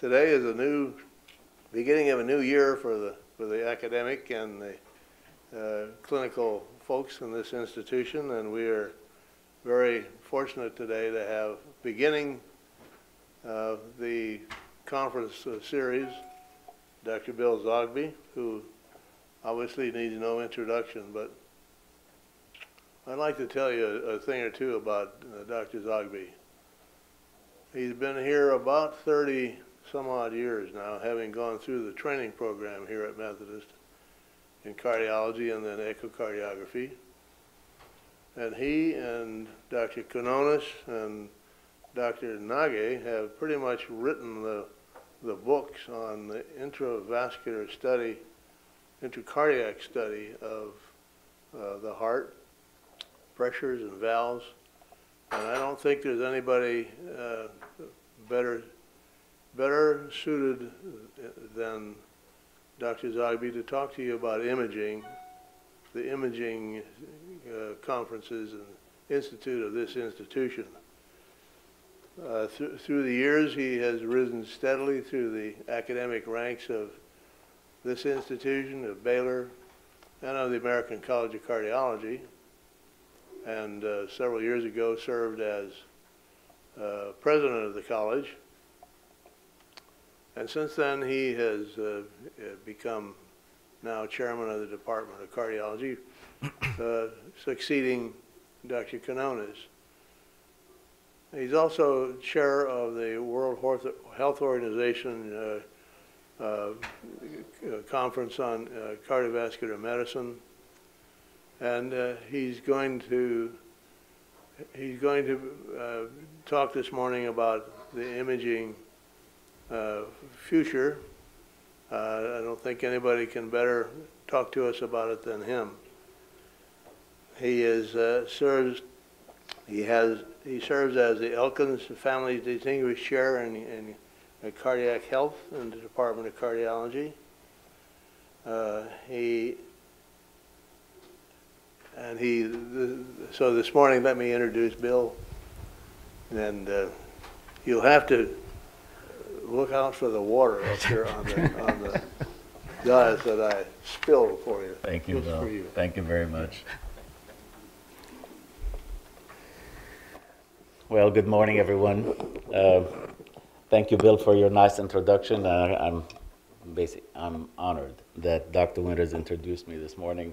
today is a new, beginning of a new year for the, for the academic and the uh, clinical folks in this institution, and we are very fortunate today to have beginning uh, the conference uh, series, Dr. Bill Zoghbi, who obviously needs no introduction, but I'd like to tell you a, a thing or two about uh, Dr. Zoghbi. He's been here about 30 some odd years now, having gone through the training program here at Methodist in cardiology and then echocardiography. And he and Dr. Quinones and Dr. Nagueh have pretty much written the, the books on the intravascular study, intracardiac study of uh, the heart, pressures and valves. And I don't think there's anybody uh, better, better suited than Dr. Zoghbi to talk to you about imaging, the imaging uh, conferences and institute of this institution. Uh, th through the years, he has risen steadily through the academic ranks of this institution, of Baylor, and of the American College of Cardiology, and uh, several years ago served as uh, president of the college. And since then, he has uh, become now chairman of the Department of Cardiology, uh, succeeding Dr. Quinones. He's also chair of the World Health Organization uh, uh, conference on uh, cardiovascular medicine, and uh, he's going to he's going to uh, talk this morning about the imaging uh, future. I don't think anybody can better talk to us about it than him. He is serves he has he serves as the Elkins Family Distinguished Chair in, in Cardiac Health in the Department of Cardiology. Uh, he and he so this morning let me introduce Bill and uh, you'll have to look out for the water up here on the on the that I spilled for you. Thank you, Bill. You. Thank you very much. Well, good morning, everyone. Uh, thank you, Bill, for your nice introduction. Uh, I'm basic, I'm honored that Dr. Winters introduced me this morning.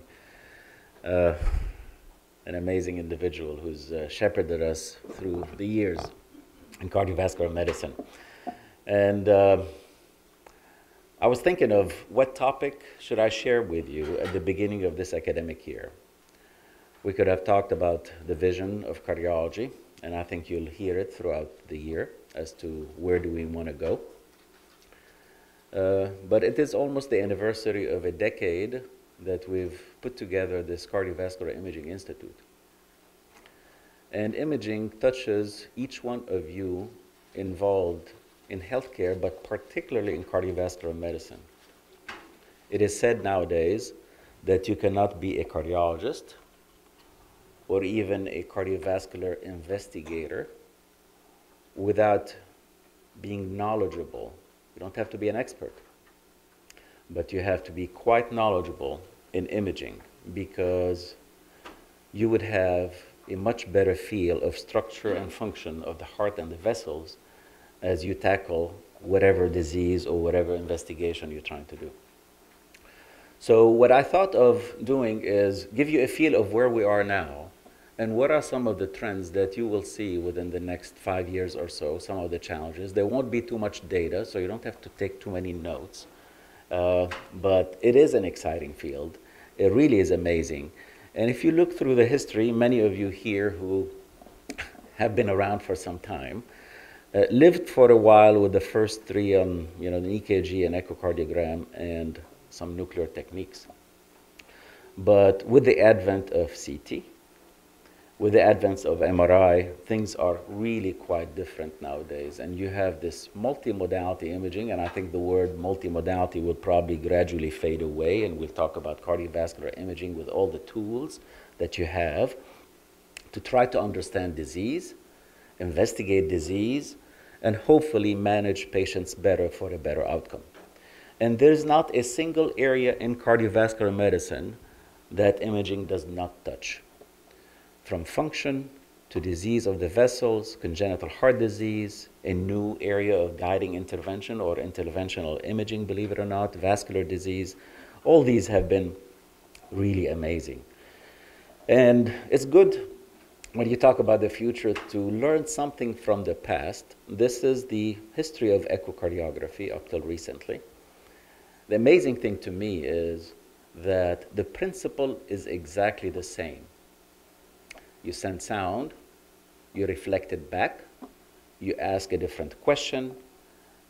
Uh, an amazing individual who's uh, shepherded us through the years in cardiovascular medicine. And uh, I was thinking of what topic should I share with you at the beginning of this academic year. We could have talked about the vision of cardiology and I think you'll hear it throughout the year as to where do we want to go. Uh, but it is almost the anniversary of a decade that we've put together this Cardiovascular Imaging Institute. And imaging touches each one of you involved in healthcare, but particularly in cardiovascular medicine. It is said nowadays that you cannot be a cardiologist or even a cardiovascular investigator without being knowledgeable. You don't have to be an expert, but you have to be quite knowledgeable in imaging because you would have a much better feel of structure and function of the heart and the vessels as you tackle whatever disease or whatever investigation you're trying to do. So what I thought of doing is give you a feel of where we are now and what are some of the trends that you will see within the next five years or so, some of the challenges? There won't be too much data, so you don't have to take too many notes. Uh, but it is an exciting field. It really is amazing. And if you look through the history, many of you here who have been around for some time, uh, lived for a while with the first three on you know, the EKG and echocardiogram and some nuclear techniques. But with the advent of CT, with the advent of MRI, things are really quite different nowadays. And you have this multimodality imaging, and I think the word multimodality will probably gradually fade away, and we'll talk about cardiovascular imaging with all the tools that you have to try to understand disease, investigate disease, and hopefully manage patients better for a better outcome. And there's not a single area in cardiovascular medicine that imaging does not touch. From function to disease of the vessels, congenital heart disease, a new area of guiding intervention or interventional imaging, believe it or not, vascular disease, all these have been really amazing. And it's good when you talk about the future to learn something from the past. This is the history of echocardiography up till recently. The amazing thing to me is that the principle is exactly the same. You send sound, you reflect it back, you ask a different question,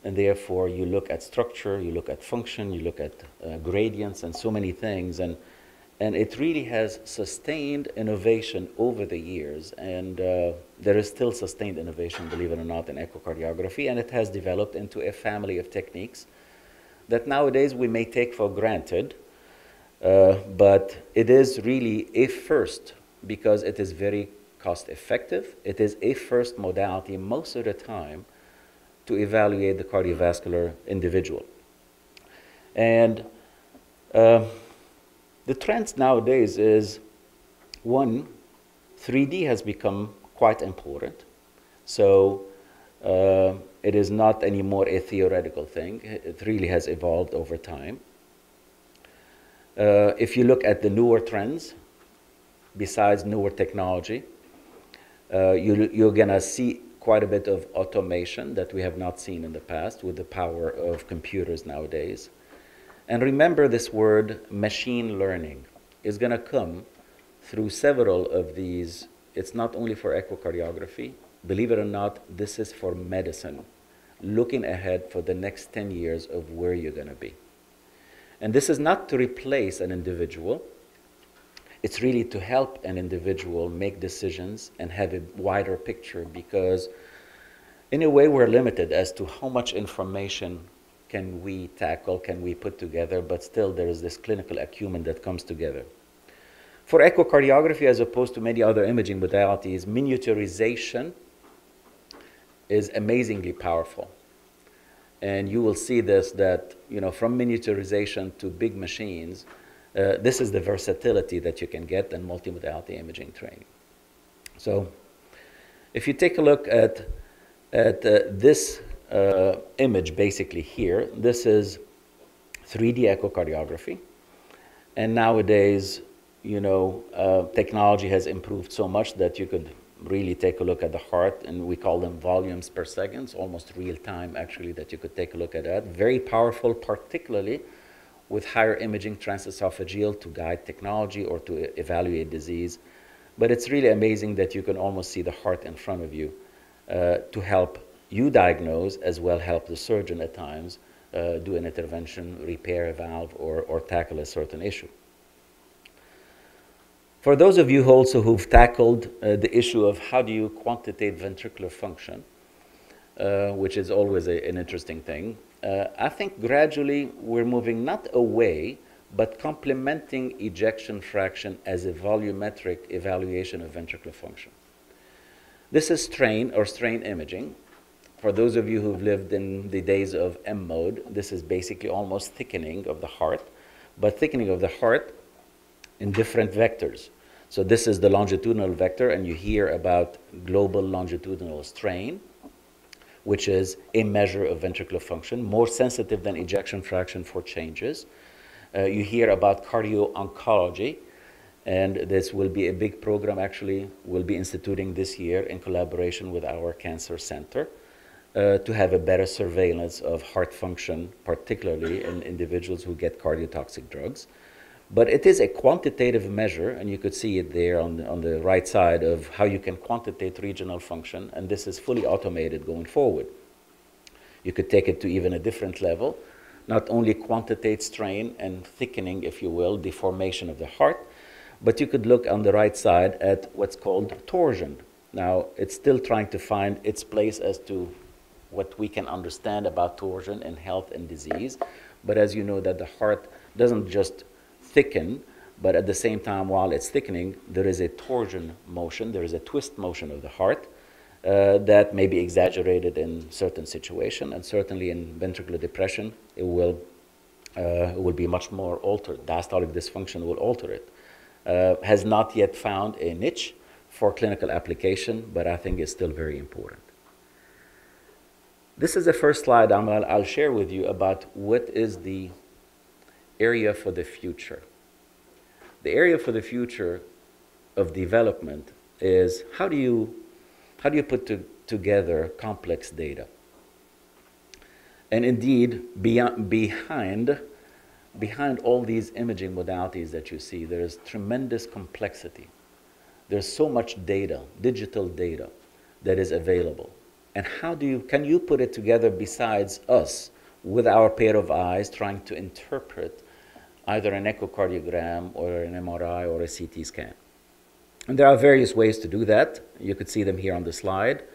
and therefore you look at structure, you look at function, you look at uh, gradients, and so many things. And, and it really has sustained innovation over the years. And uh, there is still sustained innovation, believe it or not, in echocardiography. And it has developed into a family of techniques that nowadays we may take for granted, uh, but it is really a first because it is very cost effective. It is a first modality most of the time to evaluate the cardiovascular individual. And uh, the trend nowadays is one, 3D has become quite important. So uh, it is not anymore a theoretical thing. It really has evolved over time. Uh, if you look at the newer trends, besides newer technology, uh, you, you're going to see quite a bit of automation that we have not seen in the past with the power of computers nowadays. And remember this word machine learning is going to come through several of these. It's not only for echocardiography, believe it or not, this is for medicine, looking ahead for the next 10 years of where you're going to be. And this is not to replace an individual, it's really to help an individual make decisions and have a wider picture because, in a way, we're limited as to how much information can we tackle, can we put together, but still there is this clinical acumen that comes together. For echocardiography, as opposed to many other imaging modalities, miniaturization is amazingly powerful. And you will see this that, you know, from miniaturization to big machines, uh, this is the versatility that you can get in multimodality imaging training. So if you take a look at, at uh, this uh, image basically here, this is 3D echocardiography. And nowadays, you know, uh, technology has improved so much that you could really take a look at the heart, and we call them volumes per second, almost real time actually that you could take a look at that. Very powerful, particularly with higher imaging transesophageal to guide technology or to evaluate disease. But it's really amazing that you can almost see the heart in front of you uh, to help you diagnose as well help the surgeon at times uh, do an intervention, repair a valve, or, or tackle a certain issue. For those of you also who've tackled uh, the issue of how do you quantitate ventricular function, uh, which is always a, an interesting thing, uh, I think gradually we're moving not away, but complementing ejection fraction as a volumetric evaluation of ventricular function. This is strain or strain imaging. For those of you who've lived in the days of M mode, this is basically almost thickening of the heart, but thickening of the heart in different vectors. So this is the longitudinal vector, and you hear about global longitudinal strain which is a measure of ventricular function, more sensitive than ejection fraction for changes. Uh, you hear about cardio-oncology, and this will be a big program actually we'll be instituting this year in collaboration with our cancer center uh, to have a better surveillance of heart function, particularly in individuals who get cardiotoxic drugs. But it is a quantitative measure, and you could see it there on the, on the right side of how you can quantitate regional function, and this is fully automated going forward. You could take it to even a different level, not only quantitate strain and thickening, if you will, deformation of the heart, but you could look on the right side at what's called torsion. Now, it's still trying to find its place as to what we can understand about torsion in health and disease, but as you know that the heart doesn't just thicken, but at the same time, while it's thickening, there is a torsion motion, there is a twist motion of the heart. uh, that may be exaggerated in certain situation, and certainly in ventricular depression, it will, uh, will be much more altered. Diastolic dysfunction will alter it. Uh, has not yet found a niche for clinical application, but I think it's still very important. This is the first slide i will share with you about what is the area for the future. The area for the future of development is how do you, how do you put to, together complex data? And indeed, beyond, behind, behind all these imaging modalities that you see, there is tremendous complexity. There's so much data, digital data, that is available. And how do you, can you put it together besides us with our pair of eyes trying to interpret either an echocardiogram or an MRI or a CT scan? And there are various ways to do that. You could see them here on the slide.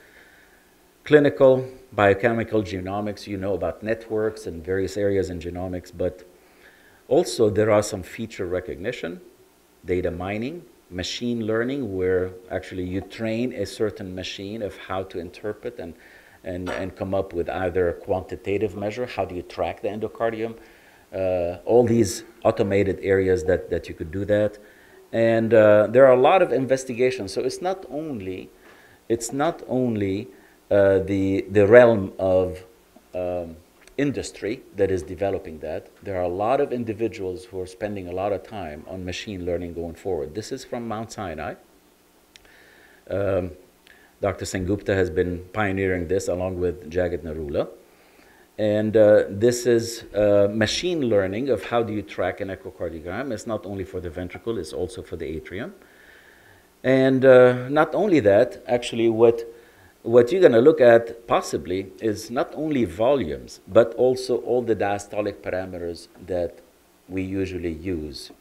Clinical, biochemical genomics, you know about networks and various areas in genomics, but also there are some feature recognition, data mining, machine learning, where actually you train a certain machine of how to interpret and, and, and come up with either a quantitative measure, how do you track the endocardium, uh, all these automated areas that, that you could do that. And uh, there are a lot of investigations. So it's not only, it's not only uh, the, the realm of um, industry that is developing that. There are a lot of individuals who are spending a lot of time on machine learning going forward. This is from Mount Sinai. Um, Dr. Sengupta has been pioneering this along with Jagat Narula. And uh, this is uh, machine learning of how do you track an echocardiogram. It's not only for the ventricle, it's also for the atrium. And uh, not only that, actually what, what you're going to look at possibly is not only volumes, but also all the diastolic parameters that we usually use.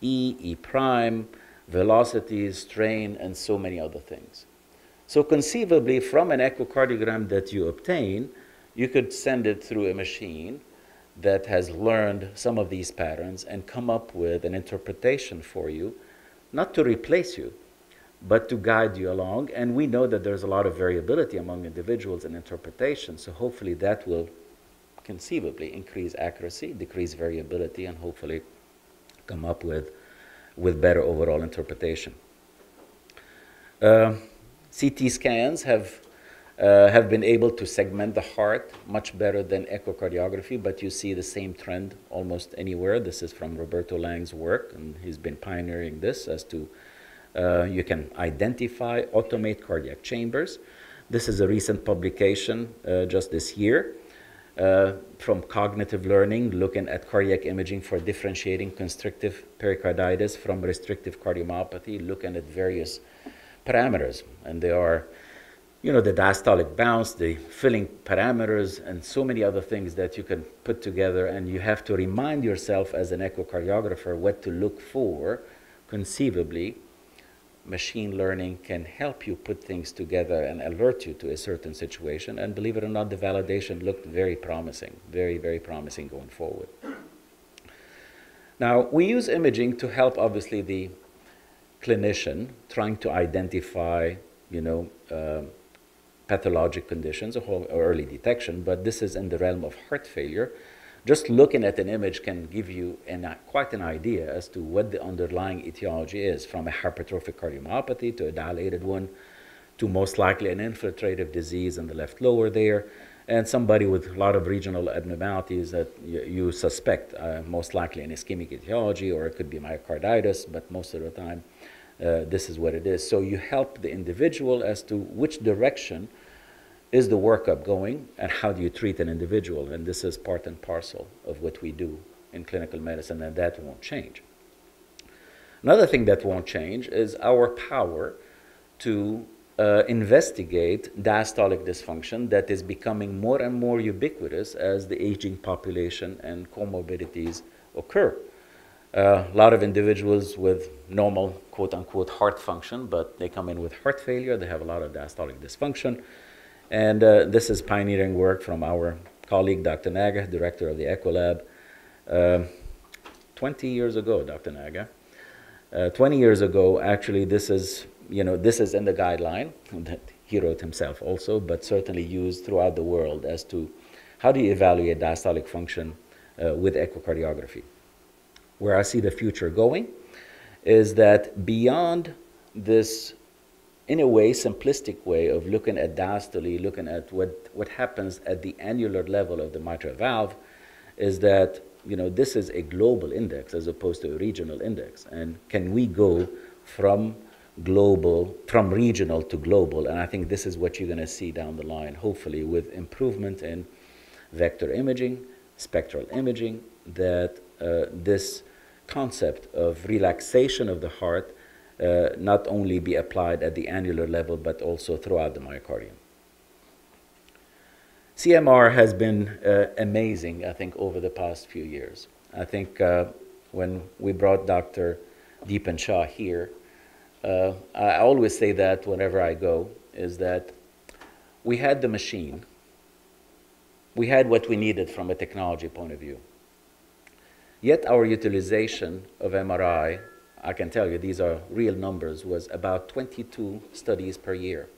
E, E prime, velocity, strain, and so many other things. So conceivably, from an echocardiogram that you obtain, you could send it through a machine that has learned some of these patterns and come up with an interpretation for you, not to replace you, but to guide you along. And we know that there's a lot of variability among individuals in interpretation, so hopefully that will conceivably increase accuracy, decrease variability, and hopefully come up with, with better overall interpretation. Uh, CT scans have uh, have been able to segment the heart much better than echocardiography, but you see the same trend almost anywhere. This is from Roberto Lang's work, and he's been pioneering this as to uh, you can identify, automate cardiac chambers. This is a recent publication uh, just this year uh, from cognitive learning, looking at cardiac imaging for differentiating constrictive pericarditis from restrictive cardiomyopathy, looking at various parameters, and they are you know, the diastolic bounce, the filling parameters, and so many other things that you can put together. And you have to remind yourself as an echocardiographer what to look for. Conceivably, machine learning can help you put things together and alert you to a certain situation. And believe it or not, the validation looked very promising, very, very promising going forward. Now, we use imaging to help, obviously, the clinician trying to identify, you know, uh, pathologic conditions or early detection, but this is in the realm of heart failure. Just looking at an image can give you an, uh, quite an idea as to what the underlying etiology is, from a hypertrophic cardiomyopathy to a dilated one, to most likely an infiltrative disease in the left lower there, and somebody with a lot of regional abnormalities that you, suspect, uh, most likely an ischemic etiology, or it could be myocarditis, but most of the time uh, this is what it is. So you help the individual as to which direction is the workup going and how do you treat an individual. And this is part and parcel of what we do in clinical medicine, and that won't change. Another thing that won't change is our power to uh, investigate diastolic dysfunction that is becoming more and more ubiquitous as the aging population and comorbidities occur. Uh, a lot of individuals with normal quote unquote heart function, but they come in with heart failure, they have a lot of diastolic dysfunction. And uh, this is pioneering work from our colleague, Dr. Nagueh, director of the Echo Uh, 20 years ago, Dr. Nagueh. Uh, 20 years ago, actually, this is, you know, this is in the guideline that he wrote himself also, but certainly used throughout the world as to how do you evaluate diastolic function uh, with echocardiography. Where I see the future going is that beyond this, in a way, simplistic way of looking at diastole, looking at what, what happens at the annular level of the mitral valve, is that you know, this is a global index as opposed to a regional index. And can we go from global, from regional to global? And I think this is what you're going to see down the line, hopefully, with improvement in vector imaging, spectral imaging, that uh, this concept of relaxation of the heart uh, not only be applied at the annular level, but also throughout the myocardium. CMR has been uh, amazing, I think, over the past few years. I think uh, when we brought Dr. Dipan Shah here, uh, I always say that whenever I go, is that we had the machine. We had what we needed from a technology point of view. Yet our utilization of MRI, I can tell you these are real numbers, was about 22 studies per year.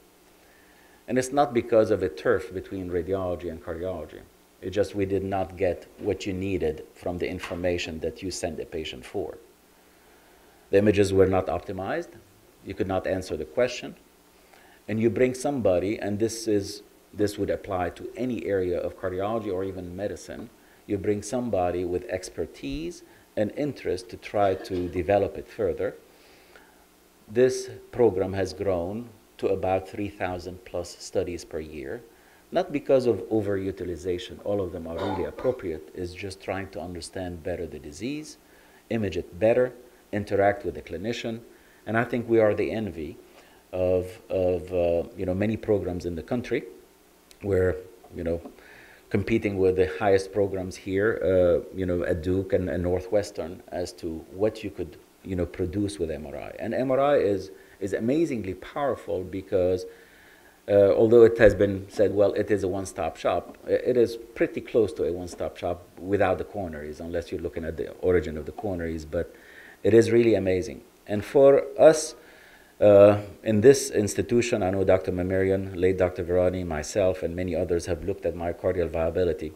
And it's not because of a turf between radiology and cardiology. It's just we did not get what you needed from the information that you sent a patient for. The images were not optimized. You could not answer the question. And you bring somebody, and this, is, this would apply to any area of cardiology or even medicine, you bring somebody with expertise and interest to try to develop it further. This program has grown to about 3,000 plus studies per year. Not because of overutilization, all of them are really appropriate, is just trying to understand better the disease, image it better, interact with the clinician. And I think we are the envy of, of uh, you know, many programs in the country where, you know, competing with the highest programs here, uh, you know, at Duke and, and Northwestern as to what you could, you know, produce with MRI. And MRI is is amazingly powerful because uh, although it has been said, well, it is a one-stop shop, it is pretty close to a one-stop shop without the coronaries, unless you're looking at the origin of the coronaries, but it is really amazing. And for us, uh, in this institution, I know Dr. Mahmarian, late Dr. Verani, myself, and many others have looked at myocardial viability.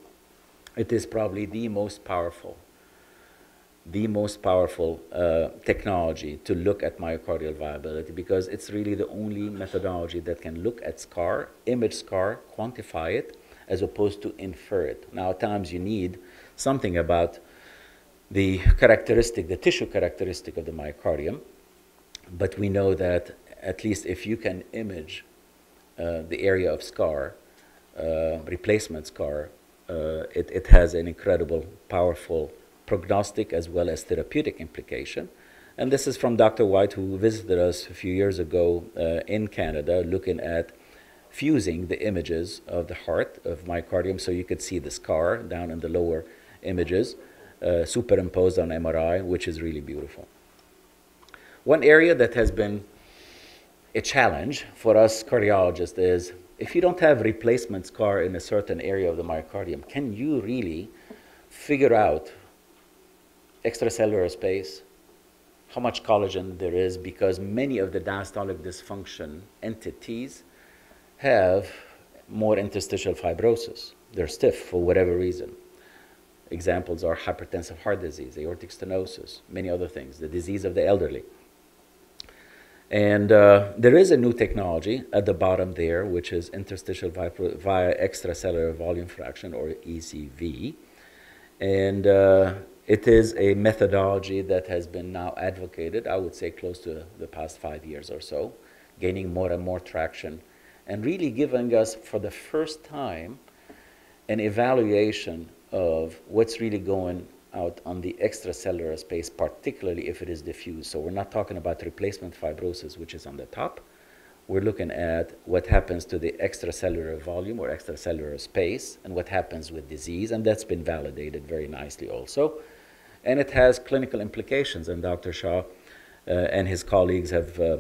It is probably the most powerful the most powerful uh, technology to look at myocardial viability because it's really the only methodology that can look at scar, image scar, quantify it, as opposed to infer it. Now, at times you need something about the characteristic, the tissue characteristic of the myocardium, but we know that at least if you can image uh, the area of scar, uh, replacement scar, uh, it, it has an incredible, powerful prognostic as well as therapeutic implication. And this is from Dr. White, who visited us a few years ago uh, in Canada, looking at fusing the images of the heart, of myocardium, so you could see the scar down in the lower images, uh, superimposed on MRI, which is really beautiful. One area that has been a challenge for us cardiologists is if you don't have replacement scar in a certain area of the myocardium, can you really figure out extracellular space, how much collagen there is, because many of the diastolic dysfunction entities have more interstitial fibrosis. They're stiff for whatever reason. Examples are hypertensive heart disease, aortic stenosis, many other things, the disease of the elderly. And uh, there is a new technology at the bottom there, which is interstitial via extracellular volume fraction, or ECV. And uh, it is a methodology that has been now advocated, I would say, close to the past five years or so, gaining more and more traction, and really giving us, for the first time, an evaluation of what's really going out on the extracellular space, particularly if it is diffuse. So we're not talking about replacement fibrosis, which is on the top. We're looking at what happens to the extracellular volume or extracellular space and what happens with disease, and that's been validated very nicely also and it has clinical implications. And Dr. Shah uh, and his colleagues have, uh,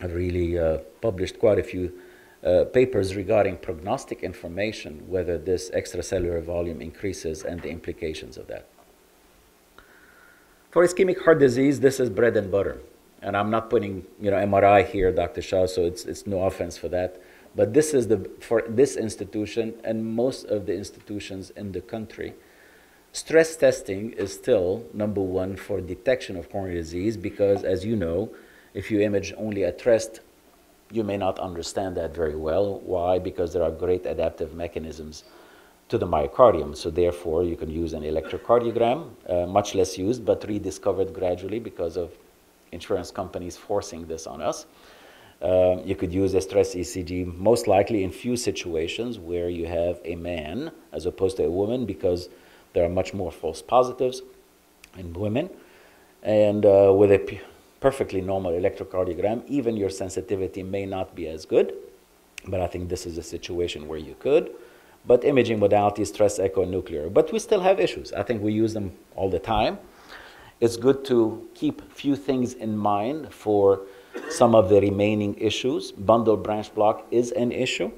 have really uh, published quite a few uh, papers regarding prognostic information, whether this extracellular volume increases and the implications of that. For ischemic heart disease, this is bread and butter. and I'm not putting you know MRI here, Dr. Shah, so it's, it's no offense for that. But this is the for this institution and most of the institutions in the country. Stress testing is still number one for detection of coronary disease because, as you know, if you image only at rest, you may not understand that very well. Why? Because there are great adaptive mechanisms to the myocardium. So therefore, you can use an electrocardiogram, uh, much less used, but rediscovered gradually because of insurance companies forcing this on us. Uh, you could use a stress ECG most likely in few situations where you have a man as opposed to a woman because there are much more false positives in women. And uh, with a perfectly normal electrocardiogram, even your sensitivity may not be as good. But I think this is a situation where you could. But imaging modality, stress echo, nuclear. But we still have issues. I think we use them all the time. It's good to keep few things in mind for some of the remaining issues. Bundle branch block is an issue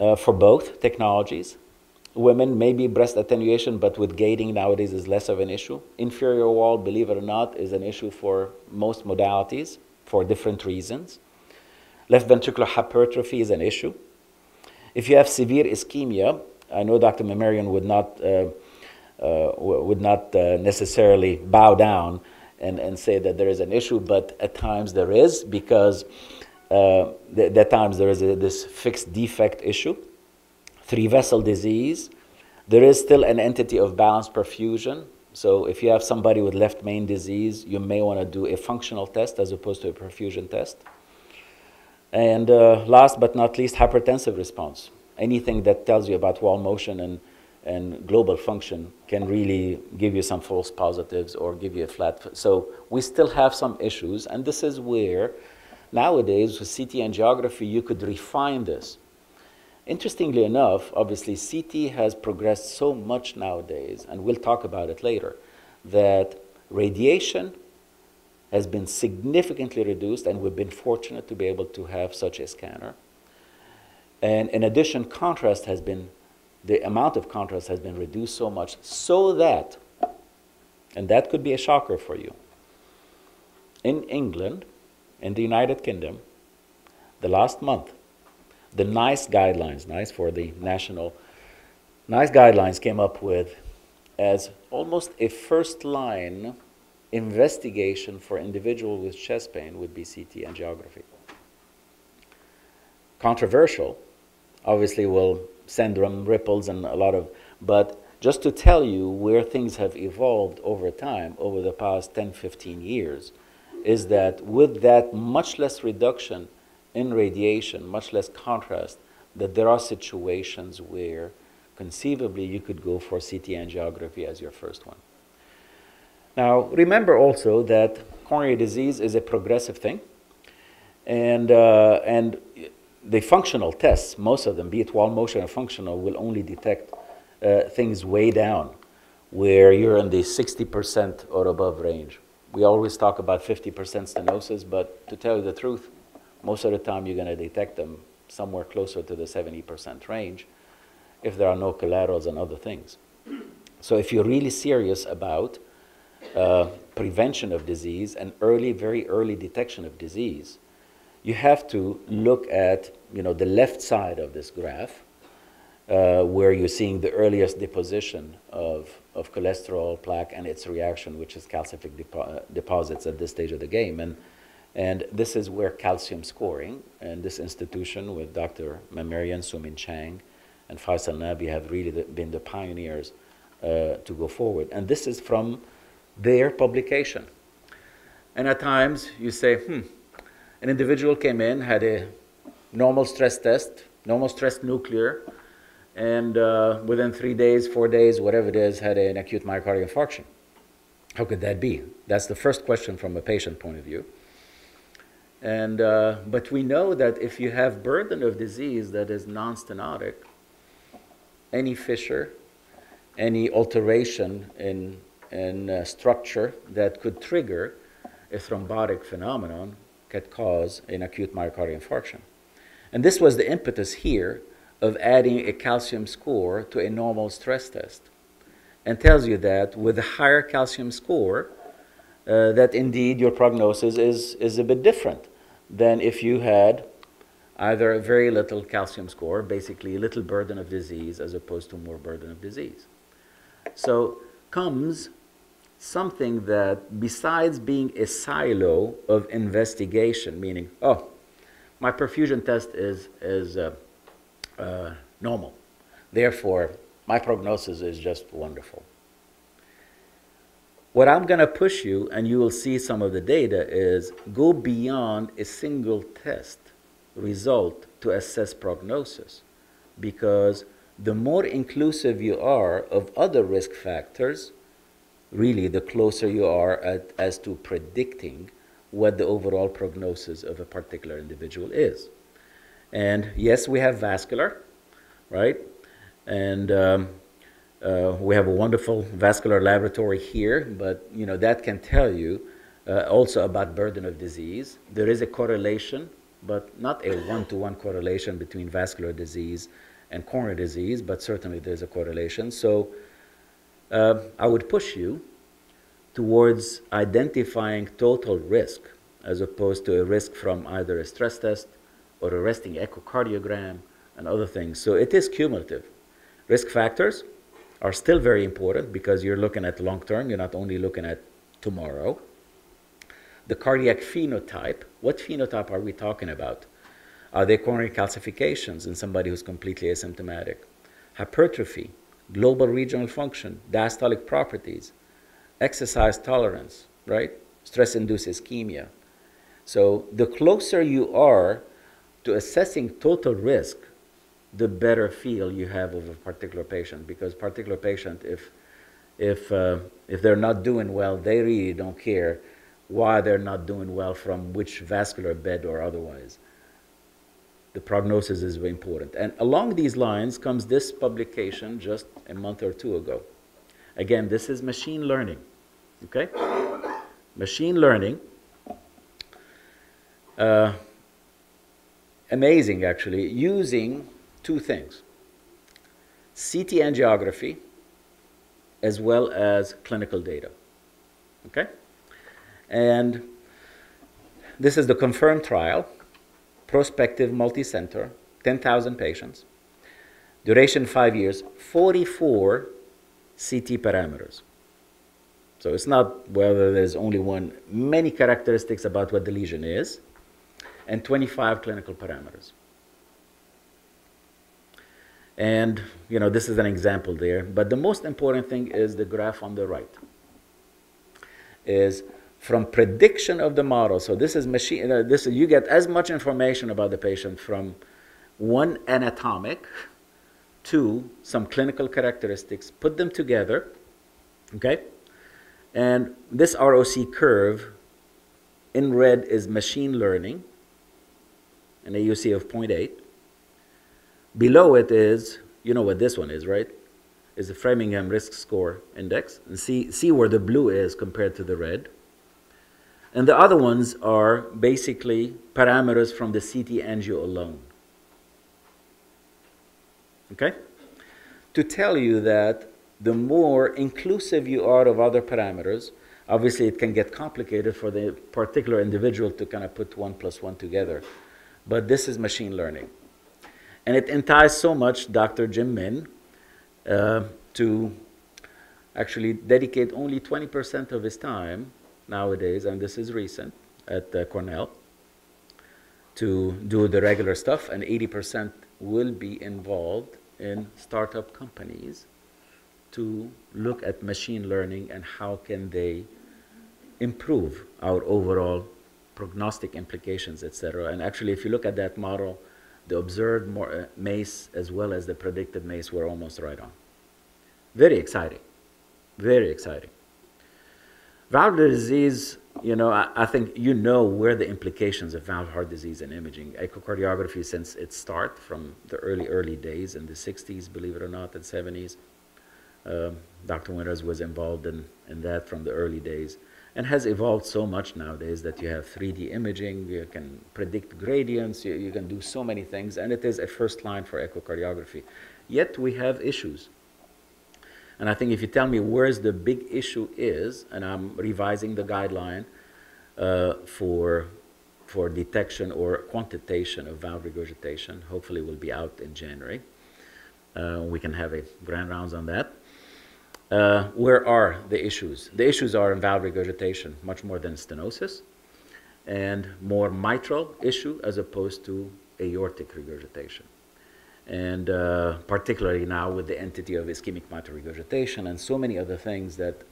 uh, for both technologies. Women, maybe breast attenuation, but with gating nowadays is less of an issue. Inferior wall, believe it or not, is an issue for most modalities for different reasons. Left ventricular hypertrophy is an issue. If you have severe ischemia, I know Dr. Mahmarian would not, uh, uh, would not uh, necessarily bow down and, and say that there is an issue, but at times there is because uh, th- at times there is a, this fixed defect issue three vessel disease. There is still an entity of balanced perfusion. So if you have somebody with left main disease, you may want to do a functional test as opposed to a perfusion test. And uh, last but not least, hypertensive response. Anything that tells you about wall motion and, and global function can really give you some false positives or give you a flat. So we still have some issues, and this is where nowadays with CT angiography you could refine this. Interestingly enough, obviously, CT has progressed so much nowadays, and we'll talk about it later, that radiation has been significantly reduced, and we've been fortunate to be able to have such a scanner. And in addition, contrast has been, the amount of contrast has been reduced so much so that, and that could be a shocker for you, in England, in the United Kingdom, the last month, the NICE guidelines, NICE for the national, NICE guidelines came up with as almost a first line investigation for individual with chest pain would be CT angiography. Controversial, obviously will send ripples and a lot of, but just to tell you where things have evolved over time, over the past 10, 15 years, is that with that much less reduction in radiation, much less contrast, that there are situations where conceivably you could go for CT angiography as your first one. Now, remember also that coronary disease is a progressive thing, and, uh, and the functional tests, most of them, be it wall motion or functional, will only detect uh, things way down, where you're in the 60% or above range. We always talk about 50% stenosis, but to tell you the truth, most of the time you're going to detect them somewhere closer to the 70% range if there are no collaterals and other things. So if you're really serious about uh, prevention of disease and early, very early detection of disease, you have to look at you know, the left side of this graph, uh, where you're seeing the earliest deposition of, of cholesterol, plaque, and its reaction, which is calcific depo- deposits at this stage of the game. And, and this is where calcium scoring, and this institution with Dr. Mahmarian, Sumin Chang, and Faisal Nabi have really been the pioneers uh, to go forward. And this is from their publication. And at times you say, hmm, an individual came in, had a normal stress test, normal stress nuclear, and uh, within three days, four days, whatever it is, had an acute myocardial infarction. How could that be? That's the first question from a patient point of view. And, uh, but we know that if you have burden of disease that is non-stenotic, any fissure, any alteration in, in uh, structure that could trigger a thrombotic phenomenon could cause an acute myocardial infarction. And this was the impetus here of adding a calcium score to a normal stress test and tells you that with a higher calcium score, uh, that indeed your prognosis is, is a bit different than if you had either a very little calcium score, basically a little burden of disease, as opposed to more burden of disease. So comes something that, besides being a silo of investigation, meaning, oh, my perfusion test is, is uh, uh, normal. Therefore, my prognosis is just wonderful. What I'm going to push you, and you will see some of the data, is go beyond a single test result to assess prognosis. Because the more inclusive you are of other risk factors, really the closer you are at, as to predicting what the overall prognosis of a particular individual is. And yes, we have vascular, right? And um, uh, we have a wonderful vascular laboratory here, but you know that can tell you uh, also about burden of disease. There is a correlation, but not a one-to-one correlation between vascular disease and coronary disease, but certainly there's a correlation. So uh, I would push you towards identifying total risk as opposed to a risk from either a stress test or a resting echocardiogram and other things. So it is cumulative. Risk factors are still very important because you're looking at long term, you're not only looking at tomorrow. The cardiac phenotype, what phenotype are we talking about? Are there coronary calcifications in somebody who's completely asymptomatic? Hypertrophy, global regional function, diastolic properties, exercise tolerance, right? Stress induced ischemia. So the closer you are to assessing total risk, the better feel you have of a particular patient. Because particular patient, if if uh, if they're not doing well, they really don't care why they're not doing well from which vascular bed or otherwise. The prognosis is very important. And along these lines comes this publication just a month or two ago. Again, this is machine learning. Okay? Machine learning. Uh, amazing, actually, using two things CT angiography as well as clinical data. Okay? And this is the confirmed trial, prospective multi-center, 10,000 patients, duration five years, 44 CT parameters. So it's not whether there's only one, many characteristics about what the lesion is, and 25 clinical parameters. And, you know, this is an example there. But the most important thing is the graph on the right. Is from prediction of the model. So this is machine, uh, this, you get as much information about the patient from one anatomic to some clinical characteristics, put them together, okay? And this ROC curve in red is machine learning, an AUC of 0.8. Below it is, you know what this one is, right? Is the Framingham Risk Score Index. And see, see where the blue is compared to the red. And the other ones are basically parameters from the CT angio alone. Okay? To tell you that the more inclusive you are of other parameters, obviously it can get complicated for the particular individual to kind of put one plus one together. But this is machine learning. And it enticed so much Dr. Jim Min uh, to actually dedicate only 20% of his time nowadays, and this is recent at uh, Cornell, to do the regular stuff, and 80% will be involved in startup companies to look at machine learning and how can they improve our overall prognostic implications, etc. And actually, if you look at that model, the observed more, uh, MACE as well as the predicted MACE were almost right on. Very exciting. Very exciting. Valvular disease, you know, I, I, think you know where the implications of valvular heart disease and imaging. Echocardiography, since its start from the early, early days in the 60s, believe it or not, and 70s. Um, Dr. Winters was involved in, in that from the early days and has evolved so much nowadays that you have 3D imaging, you can predict gradients, you, you can do so many things, and it is a first line for echocardiography. Yet we have issues. And I think if you tell me where's the big issue is, and I'm revising the guideline uh, for, for detection or quantitation of valve regurgitation, hopefully will be out in January. Uh, we can have a grand rounds on that. Uh, where are the issues? The issues are in valve regurgitation, much more than stenosis, and more mitral issue as opposed to aortic regurgitation. And uh, particularly now with the entity of ischemic mitral regurgitation and so many other things that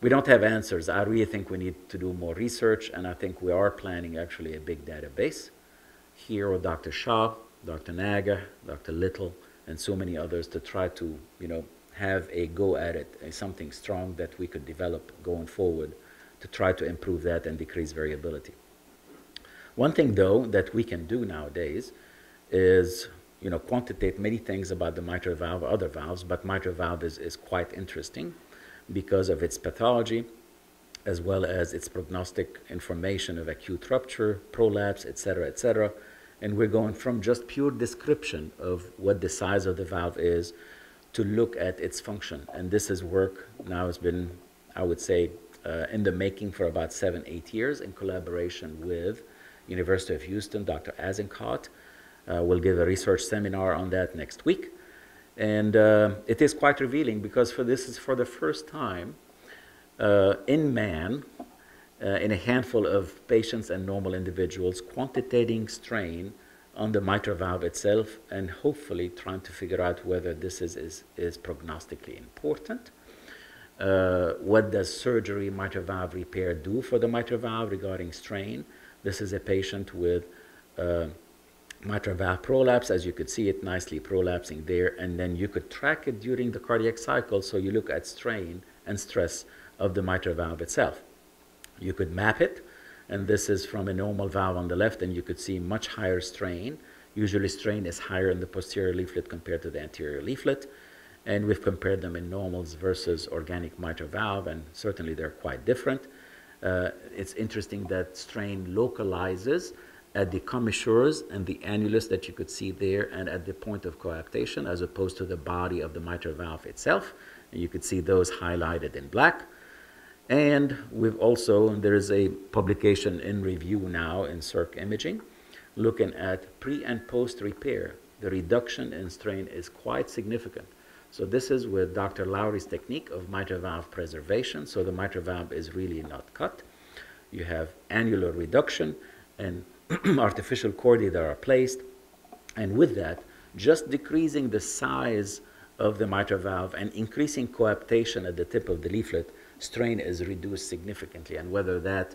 we don't have answers. I really think we need to do more research, and I think we are planning actually a big database here with Dr. Shah, Dr. Nagueh, Dr. Little, and so many others to try to, you know, have a go at it, something strong that we could develop going forward to try to improve that and decrease variability. One thing, though, that we can do nowadays is, you know, quantitate many things about the mitral valve, other valves, but mitral valve is, is quite interesting because of its pathology, as well as its prognostic information of acute rupture, prolapse, etc., cetera, et cetera. And we're going from just pure description of what the size of the valve is to look at its function. And this is work now has been, I would say, uh, in the making for about seven, eight years in collaboration with University of Houston, Dr. Azencott. Uh, we'll give a research seminar on that next week. And uh, it is quite revealing because for this is for the first time uh, in man, in a handful of patients and normal individuals, quantitating strain on the mitral valve itself and hopefully trying to figure out whether this is, is, is prognostically important. Uh, what does surgery mitral valve repair do for the mitral valve regarding strain? This is a patient with uh, mitral valve prolapse, as you could see it nicely prolapsing there, and then you could track it during the cardiac cycle, so you look at strain and stress of the mitral valve itself. You could map it and this is from a normal valve on the left, and you could see much higher strain. Usually strain is higher in the posterior leaflet compared to the anterior leaflet, and we've compared them in normals versus organic mitral valve, and certainly they're quite different. Uh, it's interesting that strain localizes at the commissures and the annulus that you could see there and at the point of coaptation as opposed to the body of the mitral valve itself. And you could see those highlighted in black. And we've also, there is a publication in review now in Circ Imaging looking at pre and post repair. The reduction in strain is quite significant. So this is with Dr. Lawrie's technique of mitral valve preservation. So the mitral valve is really not cut. You have annular reduction and artificial chordae that are placed. And with that, just decreasing the size of the mitral valve and increasing coaptation at the tip of the leaflet strain is reduced significantly. And whether that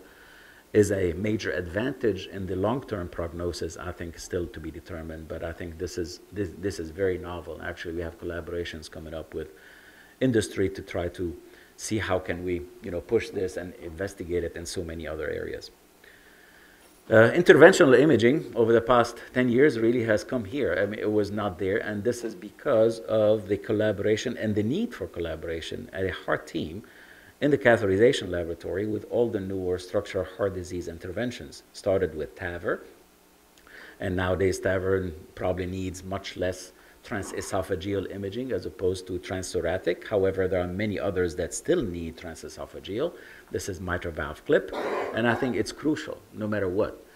is a major advantage in the long-term prognosis, I think, still to be determined. But I think this is this, this is very novel. Actually, we have collaborations coming up with industry to try to see how can we, you know, push this and investigate it in so many other areas. Uh, interventional imaging over the past 10 years really has come here. I mean, it was not there, and this is because of the collaboration and the need for collaboration at a heart team in the catheterization laboratory with all the newer structural heart disease interventions. Started with TAVR, and nowadays TAVR probably needs much less transesophageal imaging as opposed to transthoracic. However, there are many others that still need transesophageal. This is mitral valve clip, and I think it's crucial no matter what.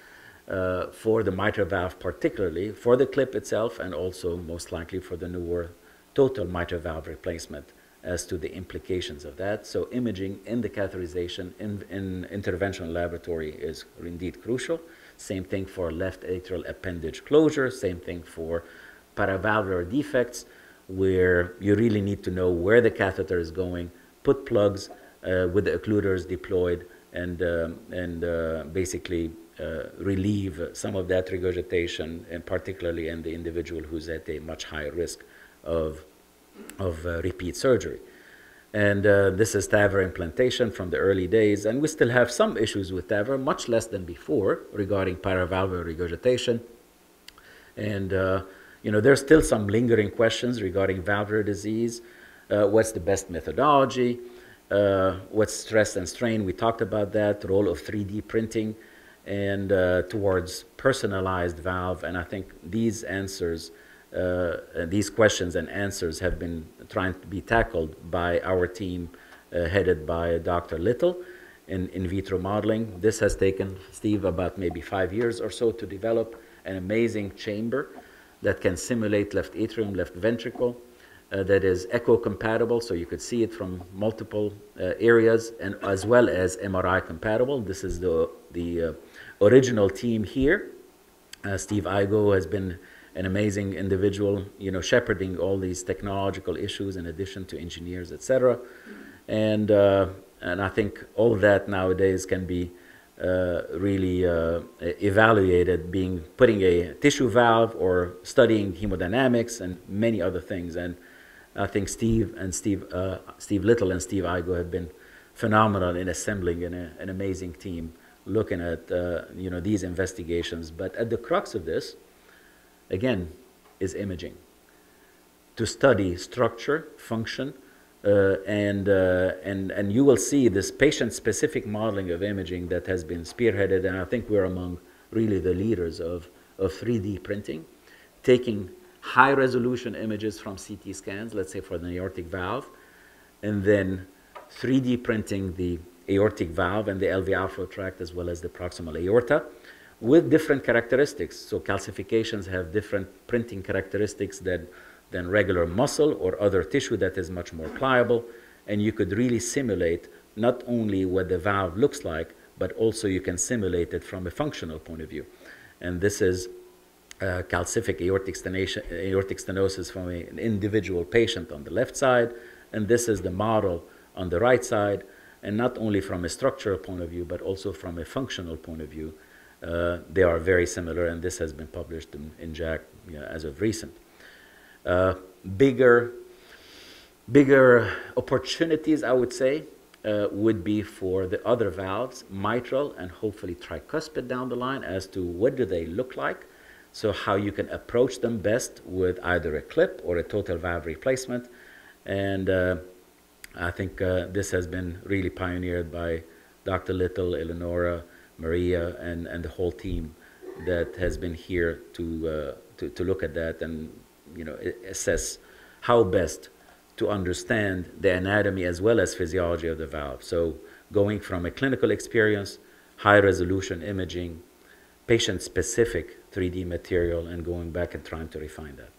Uh, for the mitral valve particularly, for the clip itself, and also most likely for the newer total mitral valve replacement as to the implications of that. So imaging in the catheterization in, in interventional laboratory is indeed crucial. Same thing for left atrial appendage closure, same thing for paravalvular defects, where you really need to know where the catheter is going, put plugs with the occluders deployed, and, um, and uh, basically uh, relieve some of that regurgitation, and particularly in the individual who's at a much higher risk of of uh, repeat surgery. And uh, this is TAVR implantation from the early days, and we still have some issues with TAVR, much less than before, regarding paravalvular regurgitation. And uh, you know, there's still some lingering questions regarding valvular disease. Uh, what's the best methodology? Uh, what's stress and strain? We talked about that. Role of 3D printing, and uh, towards personalized valve. And I think these answers uh, these questions and answers have been trying to be tackled by our team headed by Dr. Little in in vitro modeling. This has taken Steve about maybe five years or so to develop an amazing chamber that can simulate left atrium, left ventricle, uh, that is echo compatible, so you could see it from multiple uh, areas, and as well as MRI compatible. This is the the uh, original team here. Uh, Steve Igo has been an amazing individual, you know, shepherding all these technological issues in addition to engineers, etc. And uh, and I think all that nowadays can be uh, really uh, evaluated, being putting a tissue valve or studying hemodynamics and many other things. And I think Steve and Steve uh, Steve Little and Steve Igo have been phenomenal in assembling an, an amazing team, looking at uh, you know these investigations. But at the crux of this, again, is imaging to study structure, function, uh, and, uh, and, and you will see this patient-specific modeling of imaging that has been spearheaded, and I think we're among really the leaders of, of 3D printing, taking high-resolution images from CT scans, let's say for the aortic valve, and then 3D printing the aortic valve and the LV outflow tract as well as the proximal aorta with different characteristics. So calcifications have different printing characteristics that than regular muscle or other tissue that is much more pliable. And you could really simulate not only what the valve looks like, but also you can simulate it from a functional point of view. And this is uh, calcific aortic, aortic stenosis from a, an individual patient on the left side. And this is the model on the right side. And not only from a structural point of view, but also from a functional point of view. Uh, they are very similar, and this has been published in, in you know, as of recent. Uh, bigger, bigger opportunities, I would say, uh, would be for the other valves, mitral and hopefully tricuspid down the line, as to what do they look like, so how you can approach them best with either a clip or a total valve replacement. And uh, I think uh, this has been really pioneered by Dr. Little, Eleonora, Maria, and, and the whole team that has been here to, uh, to, to look at that and you know, assess how best to understand the anatomy as well as physiology of the valve. So going from a clinical experience, high resolution imaging, patient specific 3D material, and going back and trying to refine that.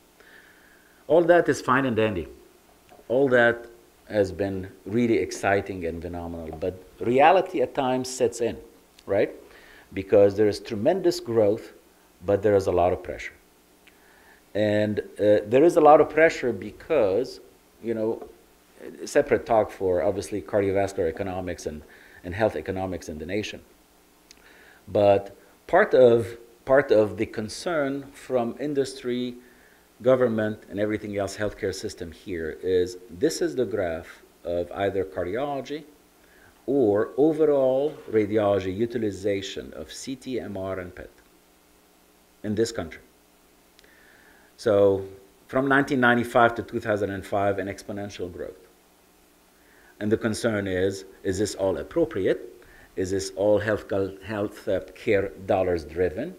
All that is fine and dandy. All that has been really exciting and phenomenal, but reality at times sets in, right? Because there is tremendous growth, but there is a lot of pressure. And uh, there is a lot of pressure because, you know, separate talk for obviously cardiovascular economics and, and health economics in the nation. But part of, part of the concern from industry, government, and everything else, healthcare system here is this is the graph of either cardiology or overall radiology utilization of CT, MR, and PET in this country. So from 1995 to 2005, an exponential growth. And the concern is, is this all appropriate? Is this all health, health uh, care dollars driven?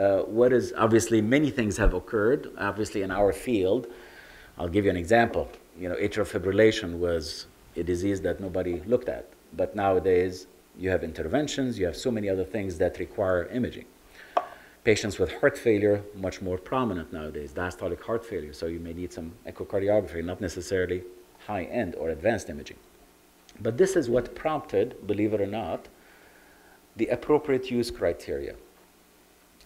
Uh, what is, obviously many things have occurred, obviously in our field. I'll give you an example. You know, atrial fibrillation was a disease that nobody looked at. But nowadays, you have interventions, you have so many other things that require imaging. Patients with heart failure, much more prominent nowadays, diastolic heart failure, so you may need some echocardiography, not necessarily high-end or advanced imaging. But this is what prompted, believe it or not, the appropriate use criteria.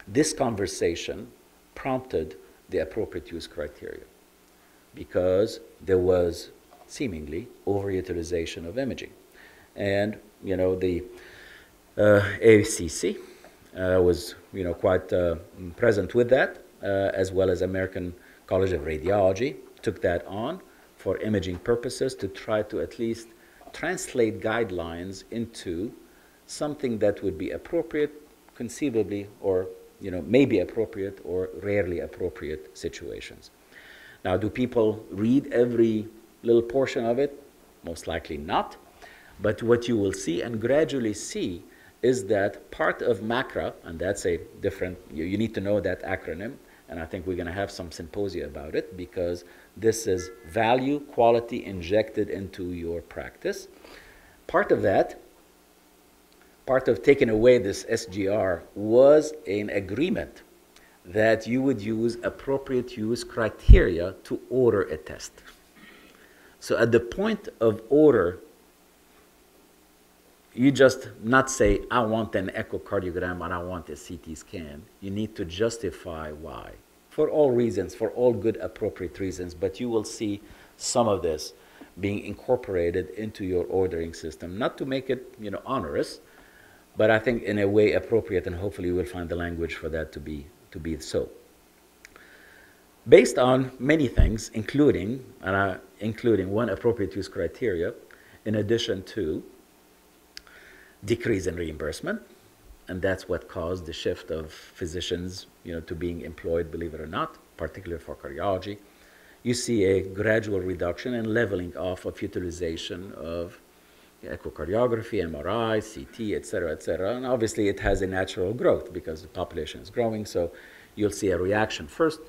This conversation prompted the appropriate use criteria because there was seemingly overutilization of imaging. And, you know, the uh, ACC, uh, was you know quite uh, present with that, uh, as well as American College of Radiology took that on for imaging purposes to try to at least translate guidelines into something that would be appropriate, conceivably, or you know maybe appropriate or rarely appropriate situations. Now, do people read every little portion of it? Most likely not. But what you will see and gradually see is that part of MACRA, and that's a different, you, you need to know that acronym, And I think we're going to have some symposia about it because this is value, quality injected into your practice. Part of that, part of taking away this SGR was an agreement that you would use appropriate use criteria to order a test. So at the point of order, you just not say, I want an echocardiogram and I want a CT scan. You need to justify why. For all reasons, for all good, appropriate reasons, but you will see some of this being incorporated into your ordering system. Not to make it, you know, onerous, but I think in a way appropriate, and hopefully you will find the language for that to be, to be so. Based on many things, including, uh, including one appropriate use criteria, in addition to decrease in reimbursement, and that's what caused the shift of physicians, you know, to being employed, believe it or not, particularly for cardiology. You see a gradual reduction and leveling off of utilization of echocardiography, MRI, CT, et cetera, et cetera. And obviously it has a natural growth because the population is growing, so you'll see a reaction first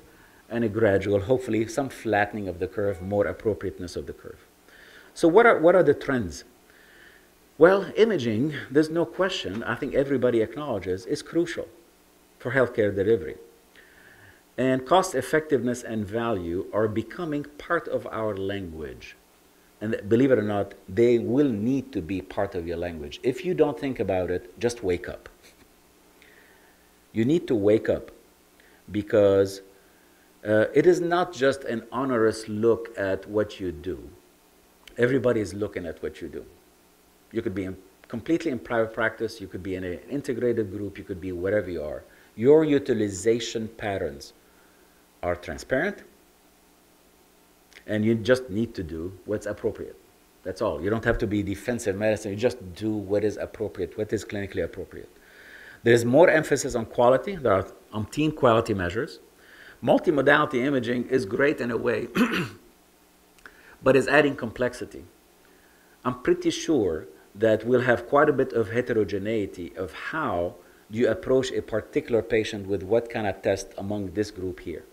and a gradual, hopefully some flattening of the curve, more appropriateness of the curve. So what are, what are the trends well, imaging, there's no question, I think everybody acknowledges, is crucial for healthcare delivery. And cost effectiveness and value are becoming part of our language. And believe it or not, they will need to be part of your language. If you don't think about it, just wake up. You need to wake up because uh, it is not just an onerous look at what you do. Everybody is looking at what you do. You could be in, completely in private practice, you could be in an integrated group, you could be wherever you are. Your utilization patterns are transparent, and you just need to do what's appropriate. That's all. You don't have to be defensive medicine, you just do what is appropriate, what is clinically appropriate. There's more emphasis on quality, there are umpteen quality measures. Multimodality imaging is great in a way, but is adding complexity. I'm pretty sure that we'll have quite a bit of heterogeneity of how you approach a particular patient with what kind of test among this group here.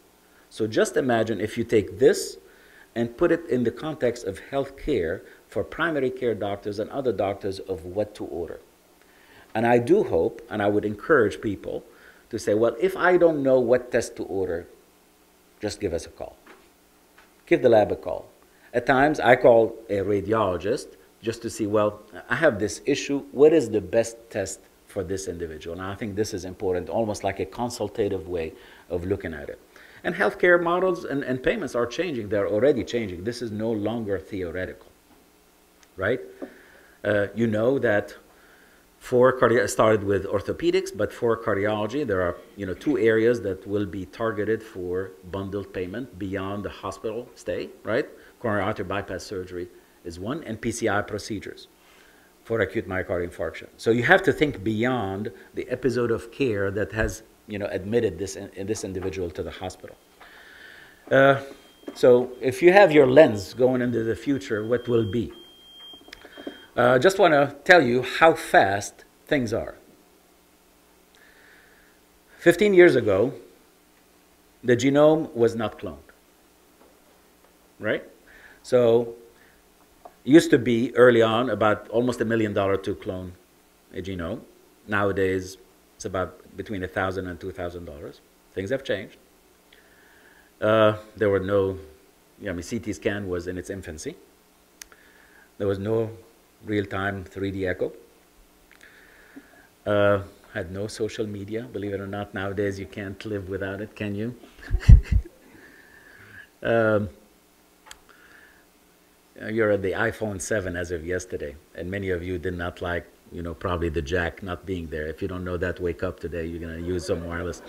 So just imagine if you take this and put it in the context of health care for primary care doctors and other doctors of what to order. And I do hope, and I would encourage people to say, well, if I don't know what test to order, just give us a call. Give the lab a call. At times, I call a radiologist just to see, well, I have this issue. What is the best test for this individual? And I think this is important, almost like a consultative way of looking at it. And healthcare models and, and payments are changing. They're already changing. This is no longer theoretical, right? Uh, you know that for cardi- started with orthopedics, but for cardiology, there are you know two areas that will be targeted for bundled payment beyond the hospital stay, right? Coronary artery bypass surgery is one, and PCI procedures for acute myocardial infarction. So you have to think beyond the episode of care that has you know, admitted this, in, this individual to the hospital. Uh, so if you have your lens going into the future, what will be? I uh, just want to tell you how fast things are. 15 years ago, the genome was not cloned, right? So used to be early on about almost a million dollar to clone a genome. Nowadays, it's about between a thousand and two thousand dollars. Things have changed. Uh, there were no, I mean, CT scan was in its infancy. There was no real-time 3D echo. Uh, had no social media. Believe it or not, nowadays you can't live without it, can you? um, you're at the iPhone 7 as of yesterday, and many of you did not like, you know, probably the jack not being there. If you don't know that, wake up today. You're going to use some wireless.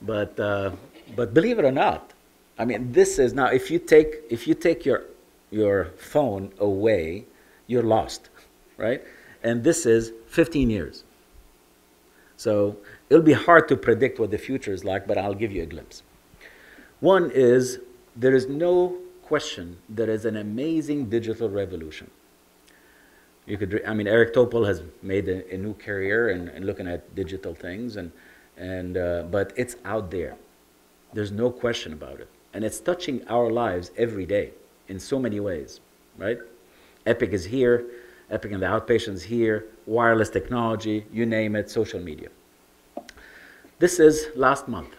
But, uh, but believe it or not, I mean, this is now, if you take, if you take your, your phone away, you're lost, right? And this is 15 years. So it'll be hard to predict what the future is like, but I'll give you a glimpse. One is there is no question, there is an amazing digital revolution. You could, I mean, Eric Topol has made a, a new career in, in, looking at digital things, and, and, uh, but it's out there. There's no question about it. And it's touching our lives every day in so many ways, right? Epic is here, Epic and the outpatients here, wireless technology, you name it, social media. This is last month.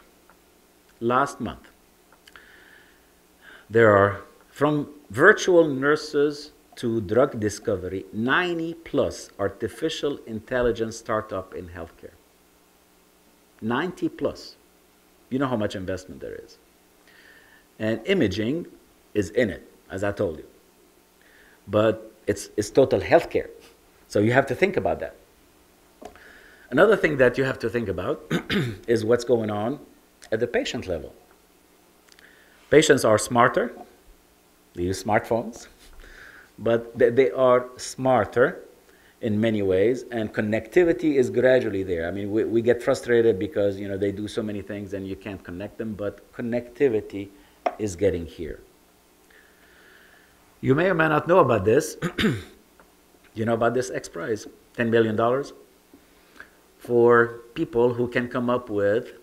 Last month. There are, from virtual nurses to drug discovery, 90 plus artificial intelligence startup in healthcare. 90 plus. You know how much investment there is. And imaging is in it, as I told you. But it's, it's total healthcare. So you have to think about that. Another thing that you have to think about is what's going on at the patient level. Patients are smarter, they use smartphones, but they are smarter in many ways, and connectivity is gradually there. I mean, we, we get frustrated because you know they do so many things and you can't connect them, but connectivity is getting here. You may or may not know about this. you know about this X Prize, $10 billion for people who can come up with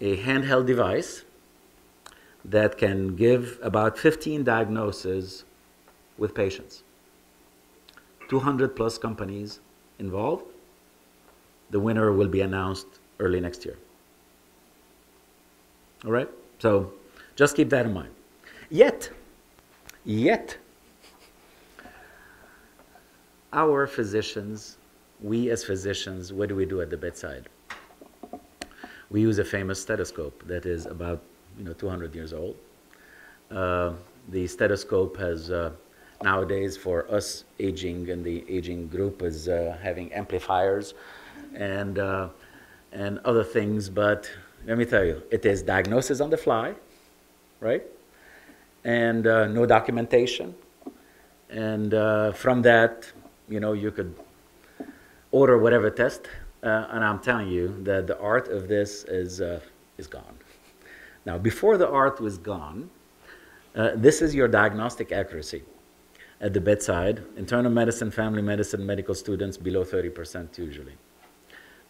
a handheld device that can give about 15 diagnoses with patients. 200 plus companies involved. The winner will be announced early next year. All right? So just keep that in mind. Yet, yet, our physicians, we as physicians, what do we do at the bedside? We use a famous stethoscope that is about you know 200 years old. Uh, the stethoscope has uh, nowadays for us aging and the aging group is uh, having amplifiers and uh, and other things. But let me tell you, it is diagnosis on the fly, right? And uh, no documentation. And uh, from that, you know, you could order whatever test. and I'm telling you that the art of this is is gone. Now, before the art was gone, uh, this is your diagnostic accuracy at the bedside. Internal medicine, family medicine, medical students below 30% usually.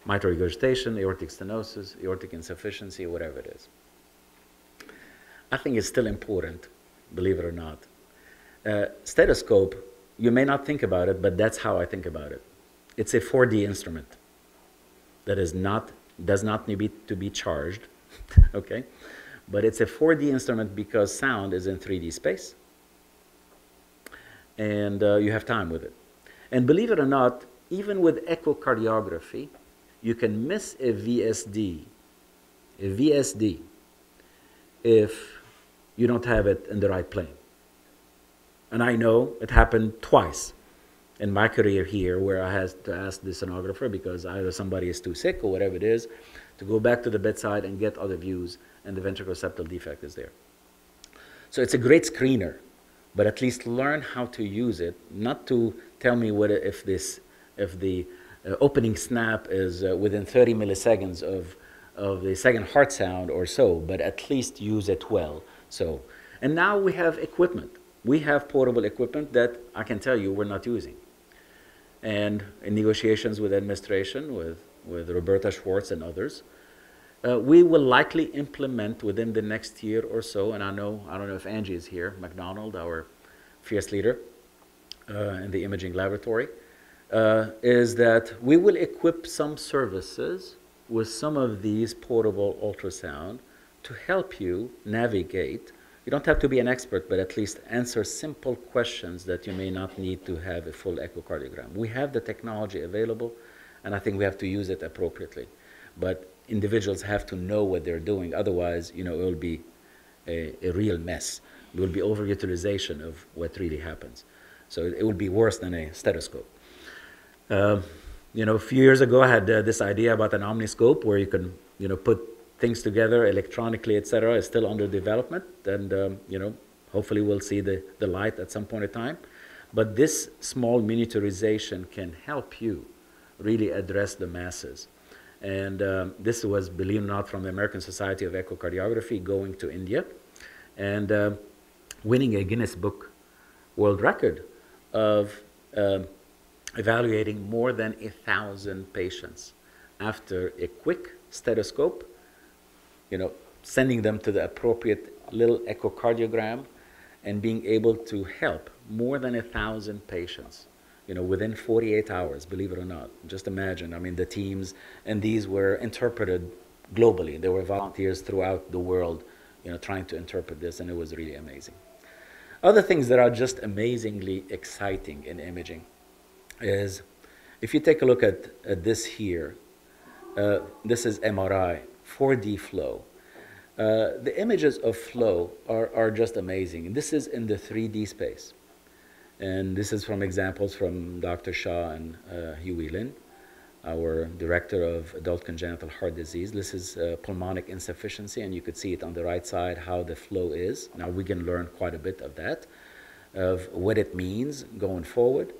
Mitral regurgitation, aortic stenosis, aortic insufficiency, whatever it is. I think it's still important, believe it or not. Uh, stethoscope, you may not think about it, but that's how I think about it. It's a 4D instrument that is not, does not need to be charged, okay? But it's a 4D instrument because sound is in 3D space. And uh, you have time with it. And believe it or not, even with echocardiography, you can miss a VSD, a VSD, if you don't have it in the right plane. And I know it happened twice in my career here where I had to ask the sonographer because either somebody is too sick or whatever it is to go back to the bedside and get other views and the ventricular septal defect is there. So it's a great screener, but at least learn how to use it, not to tell me what if this, if the uh, opening snap is uh, within 30 milliseconds of, of the second heart sound or so, but at least use it well. So, and now we have equipment. We have portable equipment that I can tell you we're not using. And in negotiations with administration, with, with Roberta Schwartz and others, uh, we will likely implement within the next year or so, and I know, I don't know if Angie is here, McDonald, our fierce leader uh, in the imaging laboratory, uh, is that we will equip some services with some of these portable ultrasound to help you navigate. You don't have to be an expert, but at least answer simple questions that you may not need to have a full echocardiogram. We have the technology available, and I think we have to use it appropriately. But individuals have to know what they're doing. Otherwise, you know, it will be a, a real mess. It will be overutilization of what really happens. So it, it will be worse than a stethoscope. Um, you know, a few years ago, I had uh, this idea about an omniscope where you can, you know, put things together electronically, etc. It's still under development, and um, you know, hopefully we'll see the, the light at some point in time. But this small miniaturization can help you really address the masses. And um, this was, believe it or not, from the American Society of Echocardiography going to India. And uh, winning a Guinness Book World Record of uh, evaluating more than a thousand patients after a quick stethoscope, you know, sending them to the appropriate little echocardiogram and being able to help more than a thousand patients you know within 48 hours believe it or not just imagine i mean the teams and these were interpreted globally there were volunteers throughout the world you know trying to interpret this and it was really amazing other things that are just amazingly exciting in imaging is if you take a look at, at this here uh, this is mri 4d flow uh, the images of flow are, are just amazing. This is in the 3D space. And this is from examples from Dr. Shah and uh, Huie Lin, our director of adult congenital heart disease. This is uh, pulmonic insufficiency, and you could see it on the right side how the flow is. Now we can learn quite a bit of that, of what it means going forward.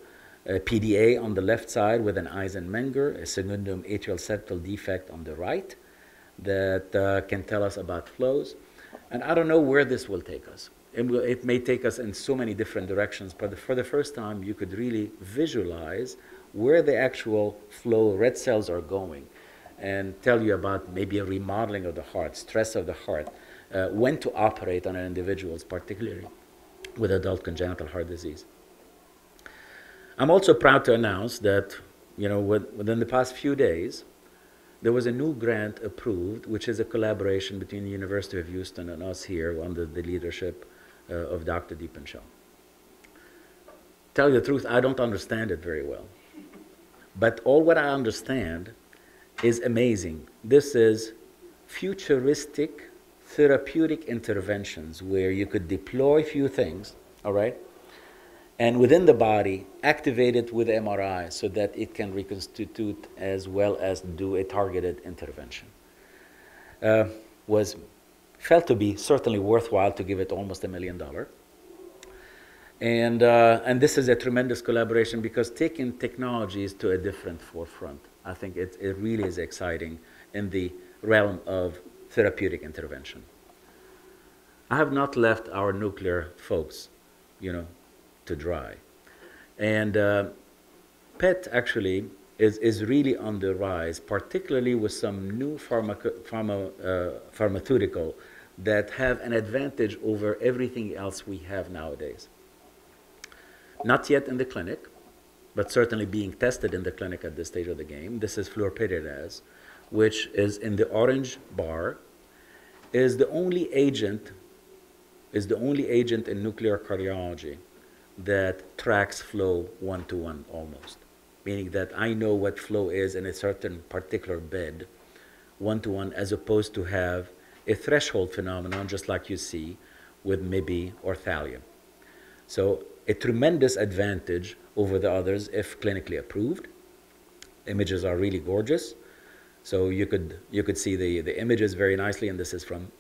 Uh, PDA on the left side with an Eisenmenger, a secundum atrial septal defect on the right that uh, can tell us about flows. And I don't know where this will take us. It, will, it, may take us in so many different directions, but for the first time, you could really visualize where the actual flow red cells are going and tell you about maybe a remodeling of the heart, stress of the heart, uh, when to operate on an individual, particularly with adult congenital heart disease. I'm also proud to announce that, you know, within the past few days, there was a new grant approved, which is a collaboration between the University of Houston and us here under the leadership of Dr. Dipan Shah. Tell you the truth, I don't understand it very well. But all what I understand is amazing. This is futuristic therapeutic interventions where you could deploy few things, all right? and within the body activate it with MRI so that it can reconstitute as well as do a targeted intervention. Uh, was felt to be certainly worthwhile to give it almost a million dollar. And, uh, and this is a tremendous collaboration because taking technologies to a different forefront, I think it, it really is exciting in the realm of therapeutic intervention. I have not left our nuclear folks, you know, to dry. And uh, PET actually is, is really on the rise, particularly with some new pharma, pharma, uh, pharmaceutical that have an advantage over everything else we have nowadays. Not yet in the clinic, but certainly being tested in the clinic at this stage of the game. This is flurpiridaz, which is in the orange bar, is the only agent, is the only agent in nuclear cardiology that tracks flow one to one almost, meaning that I know what flow is in a certain particular bed one to one as opposed to have a threshold phenomenon just like you see with MIBI or thallium. So a tremendous advantage over the others if clinically approved. Images are really gorgeous. So you could, you could see the, the images very nicely, and this is from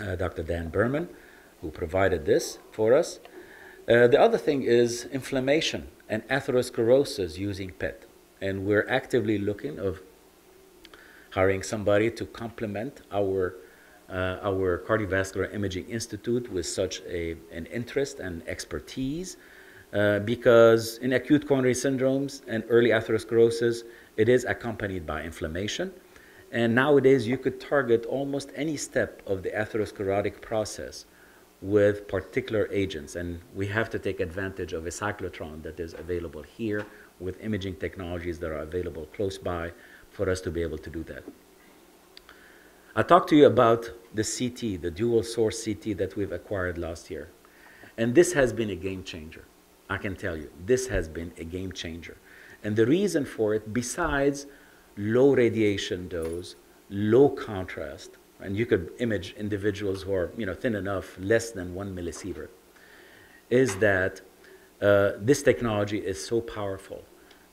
uh, Dr. Dan Berman, who provided this for us. Uh, the other thing is inflammation and atherosclerosis using PET. And we're actively looking of hiring somebody to complement our, uh, our cardiovascular imaging institute with such a, an interest and expertise. Uh, because in acute coronary syndromes and early atherosclerosis, it is accompanied by inflammation. And nowadays, you could target almost any step of the atherosclerotic process with particular agents. And we have to take advantage of a cyclotron that is available here with imaging technologies that are available close by for us to be able to do that. I talked to you about the CT, the dual source CT that we've acquired last year. And this has been a game changer. I can tell you, this has been a game changer. And the reason for it, besides low radiation dose, low contrast, and you could image individuals who are you know, thin enough, less than one millisievert, is that uh, this technology is so powerful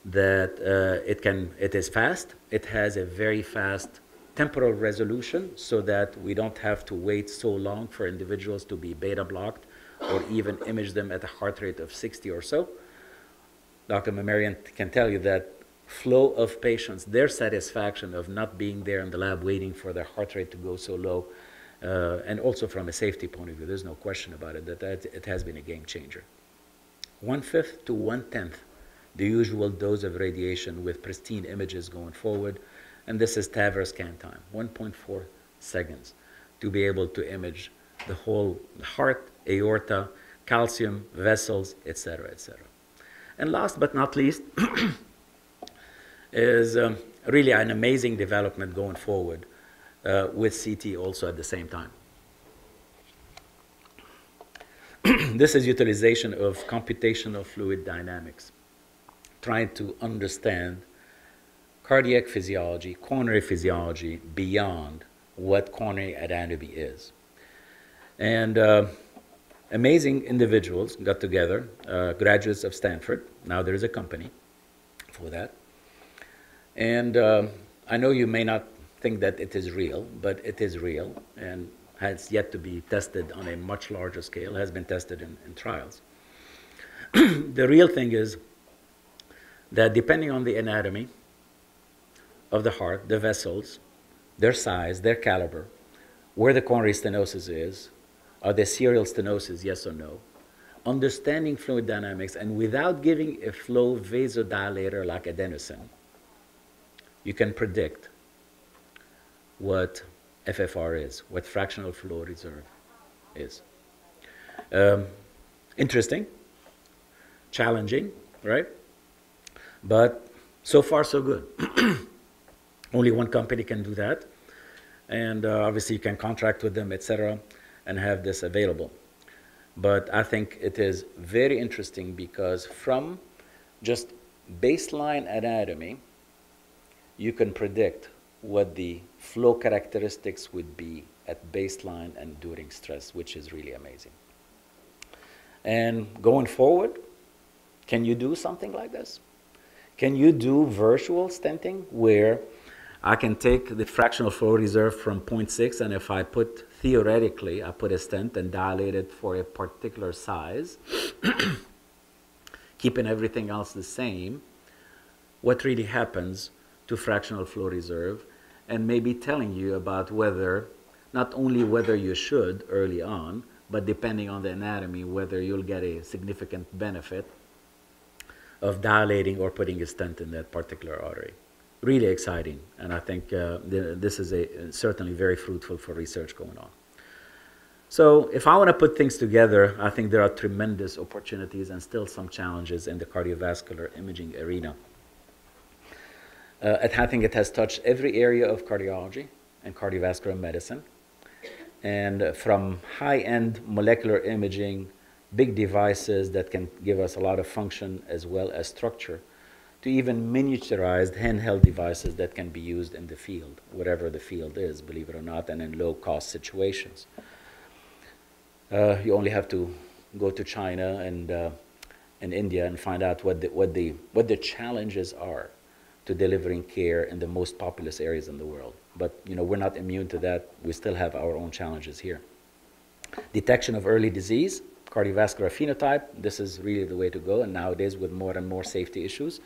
that uh, it, can, it is fast, it has a very fast temporal resolution so that we don't have to wait so long for individuals to be beta blocked or even image them at a heart rate of 60 or so. Dr. Mahmarian can tell you that flow of patients, their satisfaction of not being there in the lab waiting for their heart rate to go so low, uh, and also from a safety point of view, there's no question about it that, that it has been a game changer. One fifth to one tenth the usual dose of radiation with pristine images going forward, and this is TAVR scan time, 1.4 seconds. to be able to image the whole heart, aorta, calcium, vessels, etc., etc. And last but not least, is um, really an amazing development going forward uh, with CT also at the same time. this is utilization of computational fluid dynamics, trying to understand cardiac physiology, coronary physiology beyond what coronary anatomy is. And uh, amazing individuals got together, uh, graduates of Stanford. Now there's a company for that. And uh, I know you may not think that it is real, but it is real and has yet to be tested on a much larger scale, has been tested in, in trials. the real thing is that depending on the anatomy of the heart, the vessels, their size, their caliber, where the coronary stenosis is, are there serial stenosis, yes or no? Understanding fluid dynamics and without giving a flow vasodilator like adenosine, you can predict what FFR is, what fractional flow reserve is. Um, interesting, challenging, right? But so far, so good. Only one company can do that. And uh, obviously, you can contract with them, etc., and have this available. But I think it is very interesting because from just baseline anatomy, you can predict what the flow characteristics would be at baseline and during stress, which is really amazing. And going forward, can you do something like this? Can you do virtual stenting where I can take the fractional flow reserve from 0.6 and if I put, theoretically, I put a stent and dilate it for a particular size, keeping everything else the same, what really happens to fractional flow reserve and maybe telling you about whether, not only whether you should early on, but depending on the anatomy, whether you'll get a significant benefit of dilating or putting a stent in that particular artery. Really exciting, and I think uh, this is a, certainly very fruitful for research going on. So, if I want to put things together, I think there are tremendous opportunities and still some challenges in the cardiovascular imaging arena. Uh, I think it has touched every area of cardiology and cardiovascular medicine. And from high end molecular imaging, big devices that can give us a lot of function as well as structure, to even miniaturized handheld devices that can be used in the field, whatever the field is, believe it or not, and in low cost situations. Uh, you only have to go to China and, uh, and India and find out what the, what, the, what the challenges are to delivering care in the most populous areas in the world. But you know, we're not immune to that. We still have our own challenges here. Detection of early disease, cardiovascular phenotype, this is really the way to go. And nowadays, with more and more safety issues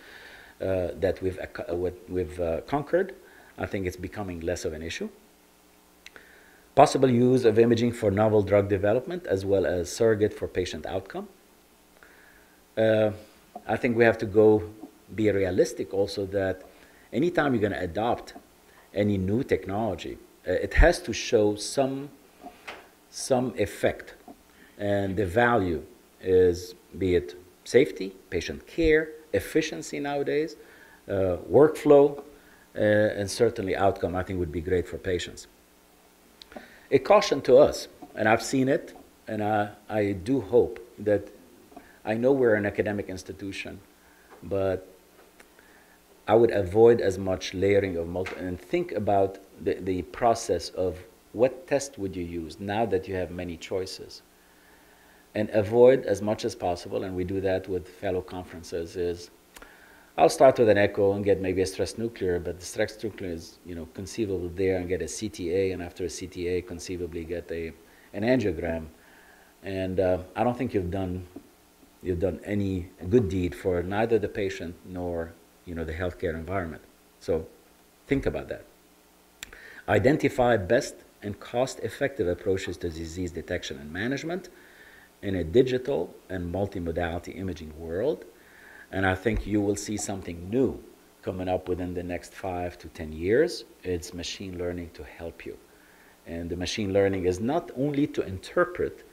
that we've, uh, we've uh, conquered, I think it's becoming less of an issue. Possible use of imaging for novel drug development as well as surrogate for patient outcome. Uh, I think we have to go be realistic also that anytime you're going to adopt any new technology, uh, it has to show some, some effect. And the value is, be it safety, patient care, efficiency nowadays, uh, workflow, uh, and certainly outcome, I think would be great for patients. A caution to us, and I've seen it, and I, I do hope that I know we're an academic institution, but I would avoid as much layering of multi and think about the, the process of what test would you use now that you have many choices. And avoid as much as possible, and we do that with fellow conferences, is I'll start with an echo and get maybe a stress nuclear, but the stress nuclear is you know conceivable there and get a CTA, and after a CTA, conceivably get a an angiogram. And uh, I don't think you've done you've done any good deed for neither the patient nor you know, the healthcare environment. So think about that. Identify best and cost-effective approaches to disease detection and management in a digital and multimodality imaging world. And I think you will see something new coming up within the next five to 10 years. It's machine learning to help you. And the machine learning is not only to interpret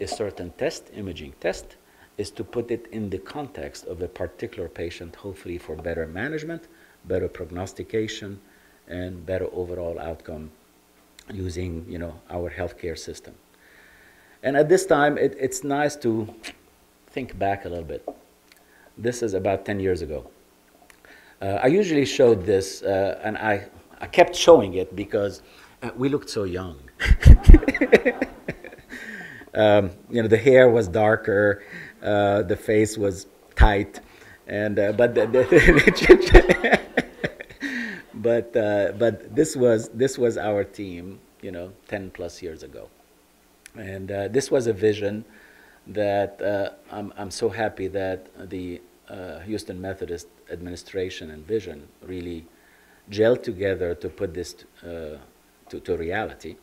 a certain test, imaging test, is to put it in the context of a particular patient, hopefully for better management, better prognostication, and better overall outcome using you know, our healthcare system. And at this time, it, it's nice to think back a little bit. This is about 10 years ago. Uh, I usually showed this, uh, and I, I kept showing it because uh, we looked so young. um, you know, the hair was darker, uh, the face was tight, and uh, but the, the but uh, but this was this was our team, you know, 10 plus years ago, and uh, this was a vision that uh, I'm I'm so happy that the uh, Houston Methodist administration and vision really gelled together to put this uh, to, to reality.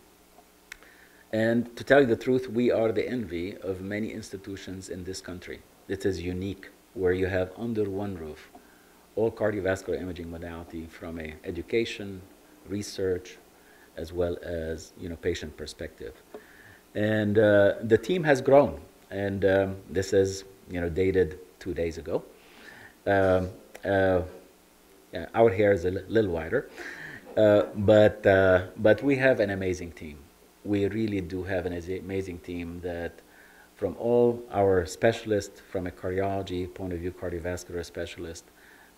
And to tell you the truth, we are the envy of many institutions in this country. It is unique where you have under one roof all cardiovascular imaging modality from a education, research, as well as you know patient perspective. And uh, the team has grown, and um, this is you know dated two days ago. Um, uh, yeah, our hair is a little wider, uh, but uh, but we have an amazing team. We really do have an amazing team that from all our specialists, from a cardiology point of view, cardiovascular specialist,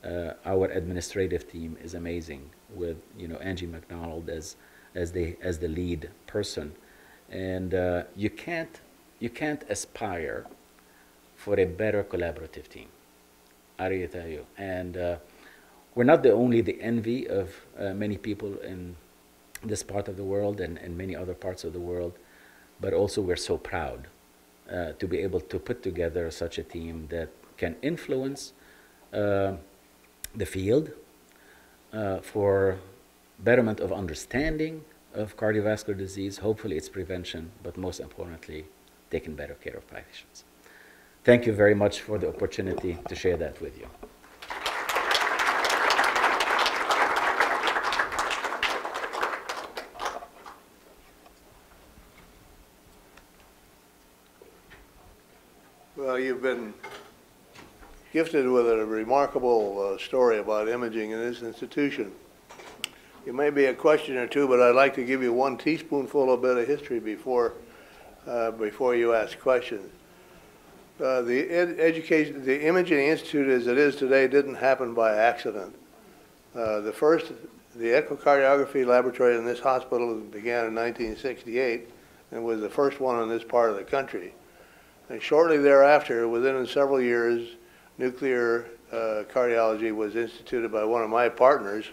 uh, our administrative team is amazing with you know Angie McDonald as as the as the lead person, and uh, you can't you can't aspire for a better collaborative team. I really tell you, and uh, we're not the only the envy of uh, many people in this part of the world and, many other parts of the world, but also we're so proud uh, to be able to put together such a team that can influence uh, the field uh, for betterment of understanding of cardiovascular disease, hopefully its prevention, but most importantly, taking better care of patients. Thank you very much for the opportunity to share that with you. Well, you've been gifted with a remarkable uh, story about imaging in this institution. It may be a question or two, but I'd like to give you one teaspoonful of bit of history before, uh, before you ask questions. Uh, the ed education, the Imaging Institute as it is today didn't happen by accident. Uh, the first, the echocardiography laboratory in this hospital began in 1968 and was the first one in this part of the country. And shortly thereafter, within several years, nuclear uh, cardiology was instituted by one of my partners,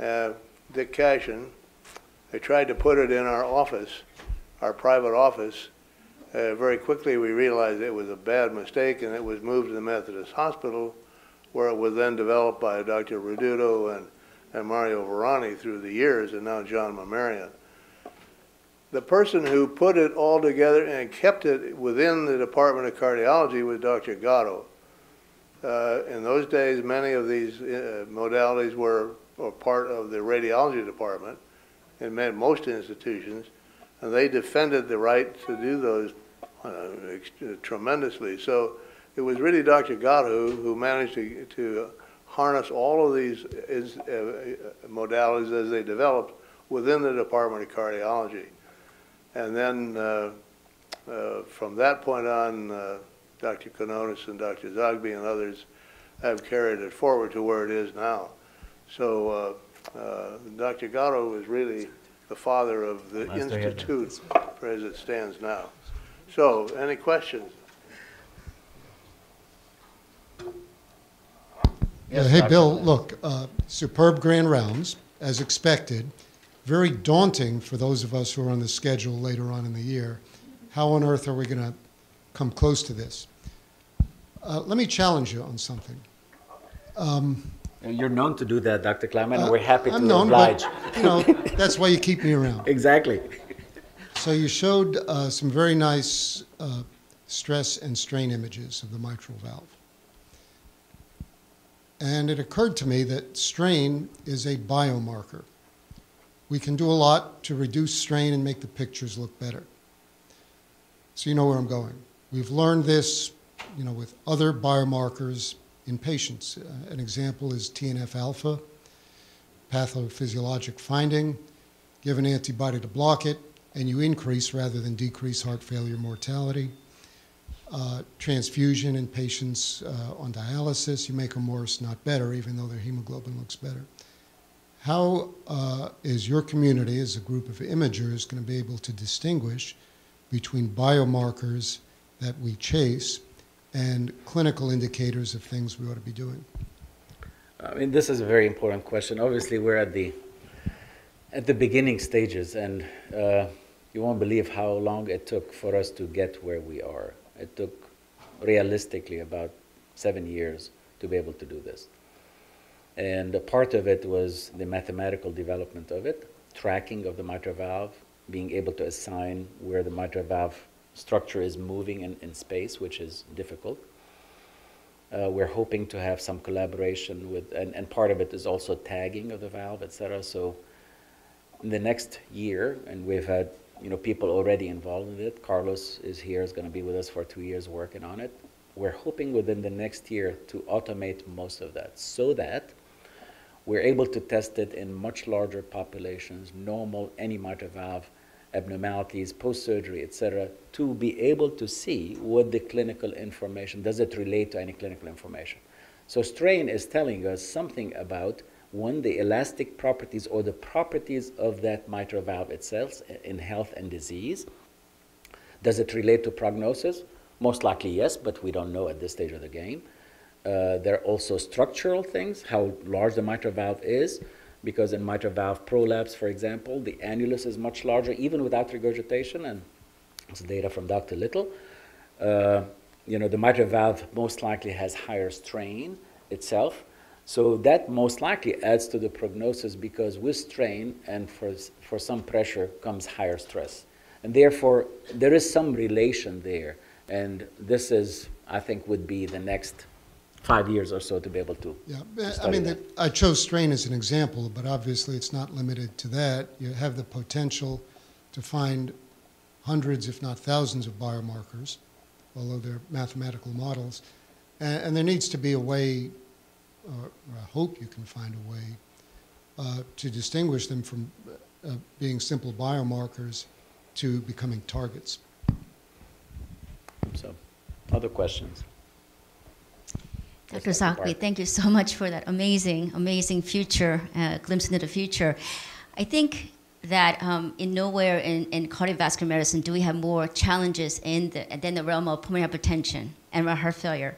uh, Dick Cashin. They tried to put it in our office, our private office. Uh, very quickly, we realized it was a bad mistake, and it was moved to the Methodist Hospital, where it was then developed by Dr. Reduto and, and Mario Verani through the years, and now John Mahmarian. The person who put it all together and kept it within the Department of Cardiology was Dr. Gotto. Uh, in those days, many of these uh, modalities were, were part of the radiology department in most institutions, and they defended the right to do those uh, tremendously. So it was really Dr. Gotto who, managed to, to harness all of these is, uh, modalities as they developed within the Department of Cardiology. And then uh, uh, from that point on, Dr. Quinones and Dr. Zoghbi and others have carried it forward to where it is now. So uh, uh, Dr. Gotto is really the father of the institute as it stands now. So, any questions? Yeah, hey, Bill, look, uh, superb grand rounds, as expected. Very daunting for those of us who are on the schedule later on in the year. How on earth are we going to come close to this? Uh, let me challenge you on something. Um, You're known to do that, Dr. Kleiman, and we're happy I'm to known, oblige. But, you know, that's why you keep me around. exactly. So you showed uh, some very nice uh, stress and strain images of the mitral valve. And it occurred to me that strain is a biomarker. we can do a lot to reduce strain and make the pictures look better. So you know where I'm going. We've learned this, you know, with other biomarkers in patients. Uh, an example is TNF alpha, pathophysiologic finding. Give an antibody to block it, and you increase rather than decrease heart failure mortality. Uh, transfusion in patients uh, on dialysis, you make them worse, not better, even though their hemoglobin looks better. How uh, is your community, as a group of imagers, going to be able to distinguish between biomarkers that we chase and clinical indicators of things we ought to be doing? I mean, this is a very important question. Obviously, we're at the at the beginning stages, and uh, you won't believe how long it took for us to get where we are. It took realistically about seven years to be able to do this. And a part of it was the mathematical development of it, tracking of the mitral valve, being able to assign where the mitral valve structure is moving in, in space, which is difficult. Uh, we're hoping to have some collaboration with, and, and part of it is also tagging of the valve, et cetera. So in the next year, and we've had you know people already involved in it. Carlos is here, is going to be with us for two years working on it. We're hoping within the next year to automate most of that, so that we're able to test it in much larger populations, normal any mitral valve abnormalities, post-surgery, etc., to be able to see what the clinical information, does it relate to any clinical information? So strain is telling us something about one, the elastic properties or the properties of that mitral valve itself in health and disease. Does it relate to prognosis? Most likely yes, but we don't know at this stage of the game. Uh, there are also structural things, how large the mitral valve is, because in mitral valve prolapse, for example, the annulus is much larger even without regurgitation, and it's data from Dr. Little. Uh, you know, the mitral valve most likely has higher strain itself. So that most likely adds to the prognosis because with strain and for, for some pressure comes higher stress. And therefore, there is some relation there. And this is, I think, would be the next five years or so to be able to. Yeah, to I mean, that. the, I chose strain as an example, but obviously it's not limited to that. You have the potential to find hundreds, if not thousands, of biomarkers, although they're mathematical models. And, and there needs to be a way, or, or I hope you can find a way, uh, to distinguish them from uh, being simple biomarkers to becoming targets. So, other questions? Dr. Zaki, thank you so much for that amazing, amazing future, uh, glimpse into the future. I think that um, in nowhere in, in cardiovascular medicine do we have more challenges in the, than the realm of pulmonary hypertension and heart failure.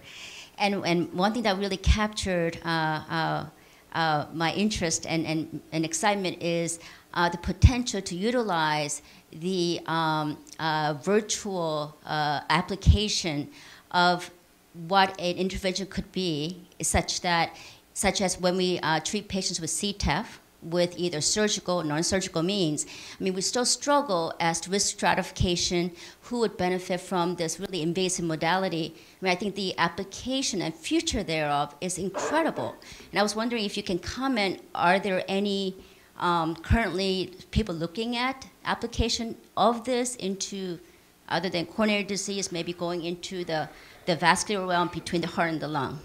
And, and one thing that really captured uh, uh, uh, my interest and, and, and excitement is uh, the potential to utilize the um, uh, virtual uh, application of what an intervention could be, such that, such as when we uh, treat patients with CTEPH with either surgical or non-surgical means. I mean, we still struggle as to risk stratification, who would benefit from this really invasive modality. I mean, I think the application and future thereof is incredible. And I was wondering if you can comment, are there any um, currently people looking at application of this into other than coronary disease, maybe going into the, the vascular realm between the heart and the lung.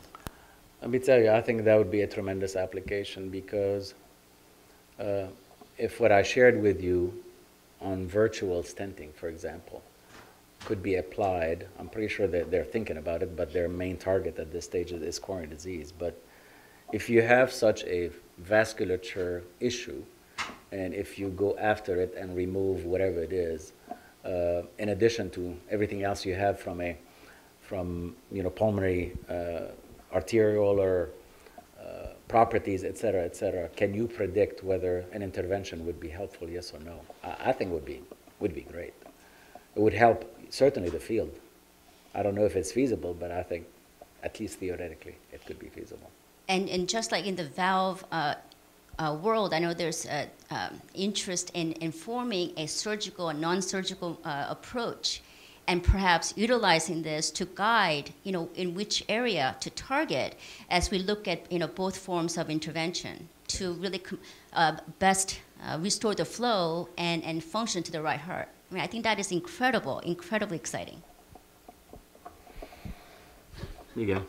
Let me tell you, I think that would be a tremendous application because uh, if what I shared with you on virtual stenting, for example, could be applied, I'm pretty sure that they're thinking about it, but their main target at this stage is coronary disease. But if you have such a vasculature issue, and if you go after it and remove whatever it is, uh, in addition to everything else you have from a from you know pulmonary uh, arterial or uh, properties, et cetera, et cetera, can you predict whether an intervention would be helpful, yes or no? I, I think would be would be great. It would help certainly the field. I don't know if it's feasible, but I think at least theoretically it could be feasible. And, and just like in the valve uh, uh, world, I know there's uh, um, interest in informing a surgical and non-surgical uh, approach, and perhaps utilizing this to guide, you know, in which area to target as we look at, you know, both forms of intervention to really com- uh, best uh, restore the flow and, and function to the right heart. I mean, I think that is incredible, incredibly exciting. Miguel.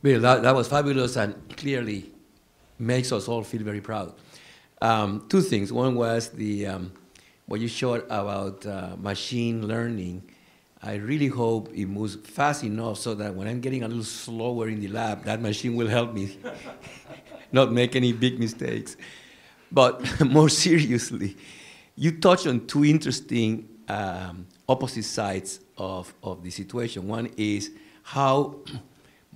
Bill, that, that was fabulous and clearly makes us all feel very proud. Um, two things. One was the um, what you showed about uh, machine learning. I really hope it moves fast enough so that when I'm getting a little slower in the lab, that machine will help me not make any big mistakes. But more seriously, you touched on two interesting um, opposite sides of, of the situation. One is how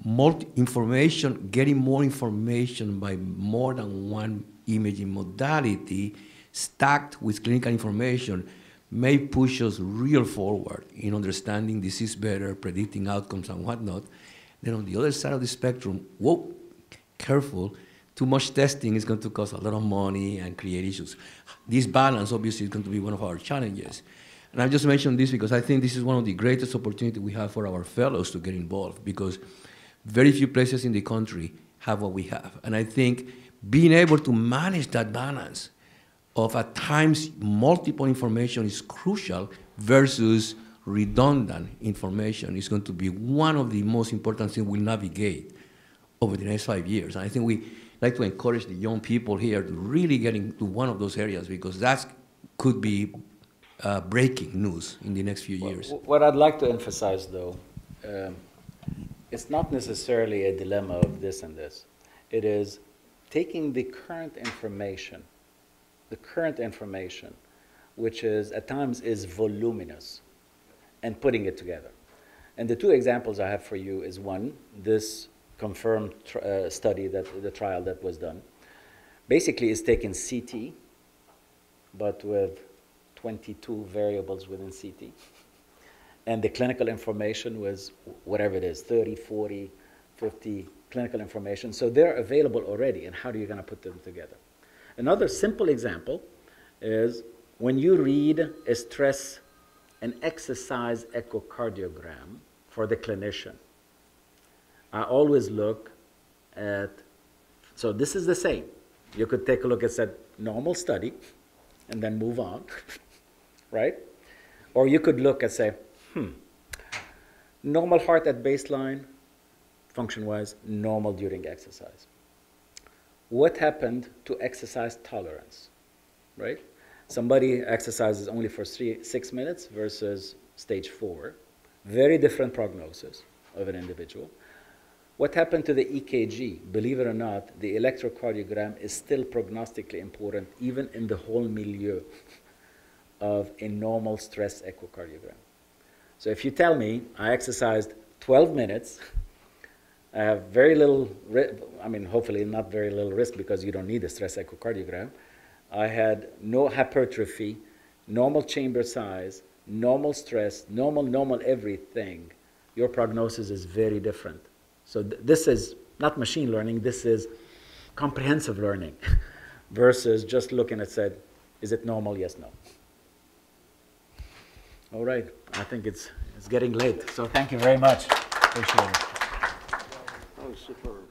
multi information, getting more information by more than one imaging modality stacked with clinical information may push us real forward in understanding disease better, predicting outcomes and whatnot. Then on the other side of the spectrum, whoa, careful, too much testing is going to cost a lot of money and create issues. This balance obviously is going to be one of our challenges. And I just mentioned this because I think this is one of the greatest opportunities we have for our fellows to get involved because very few places in the country have what we have. And I think being able to manage that balance of at times multiple information is crucial versus redundant information is going to be one of the most important things we'll navigate over the next five years. And I think we like to encourage the young people here to really get into one of those areas because that could be uh, breaking news in the next few years. What, what I'd like to emphasize, though, um, it's not necessarily a dilemma of this and this. It is taking the current information, the current information, which is at times is voluminous, and putting it together. And the two examples I have for you is one, this confirmed uh, study that the trial that was done, basically is taking CT, but with 22 variables within CT. And the clinical information was whatever it is 30, 40, 50 clinical information. So they're available already, and how are you going to put them together? Another simple example is when you read a stress and exercise echocardiogram for the clinician. I always look at, so this is the same. You could take a look at that normal study and then move on, right? Or you could look and say, hmm, normal heart at baseline, function wise, normal during exercise. What happened to exercise tolerance, right? Somebody exercises only for three, six minutes versus stage four. Very different prognosis of an individual. What happened to the EKG? Believe it or not, the electrocardiogram is still prognostically important, even in the whole milieu of a normal stress echocardiogram. So if you tell me I exercised 12 minutes, I have very little, I mean, hopefully not very little risk because you don't need a stress echocardiogram. I had no hypertrophy, normal chamber size, normal stress, normal, normal everything. Your prognosis is very different. So th- this is not machine learning, this is comprehensive learning versus just looking at said, is it normal? Yes, no. All right, I think it's, it's getting late. So thank you very much. Appreciate it. That was superb.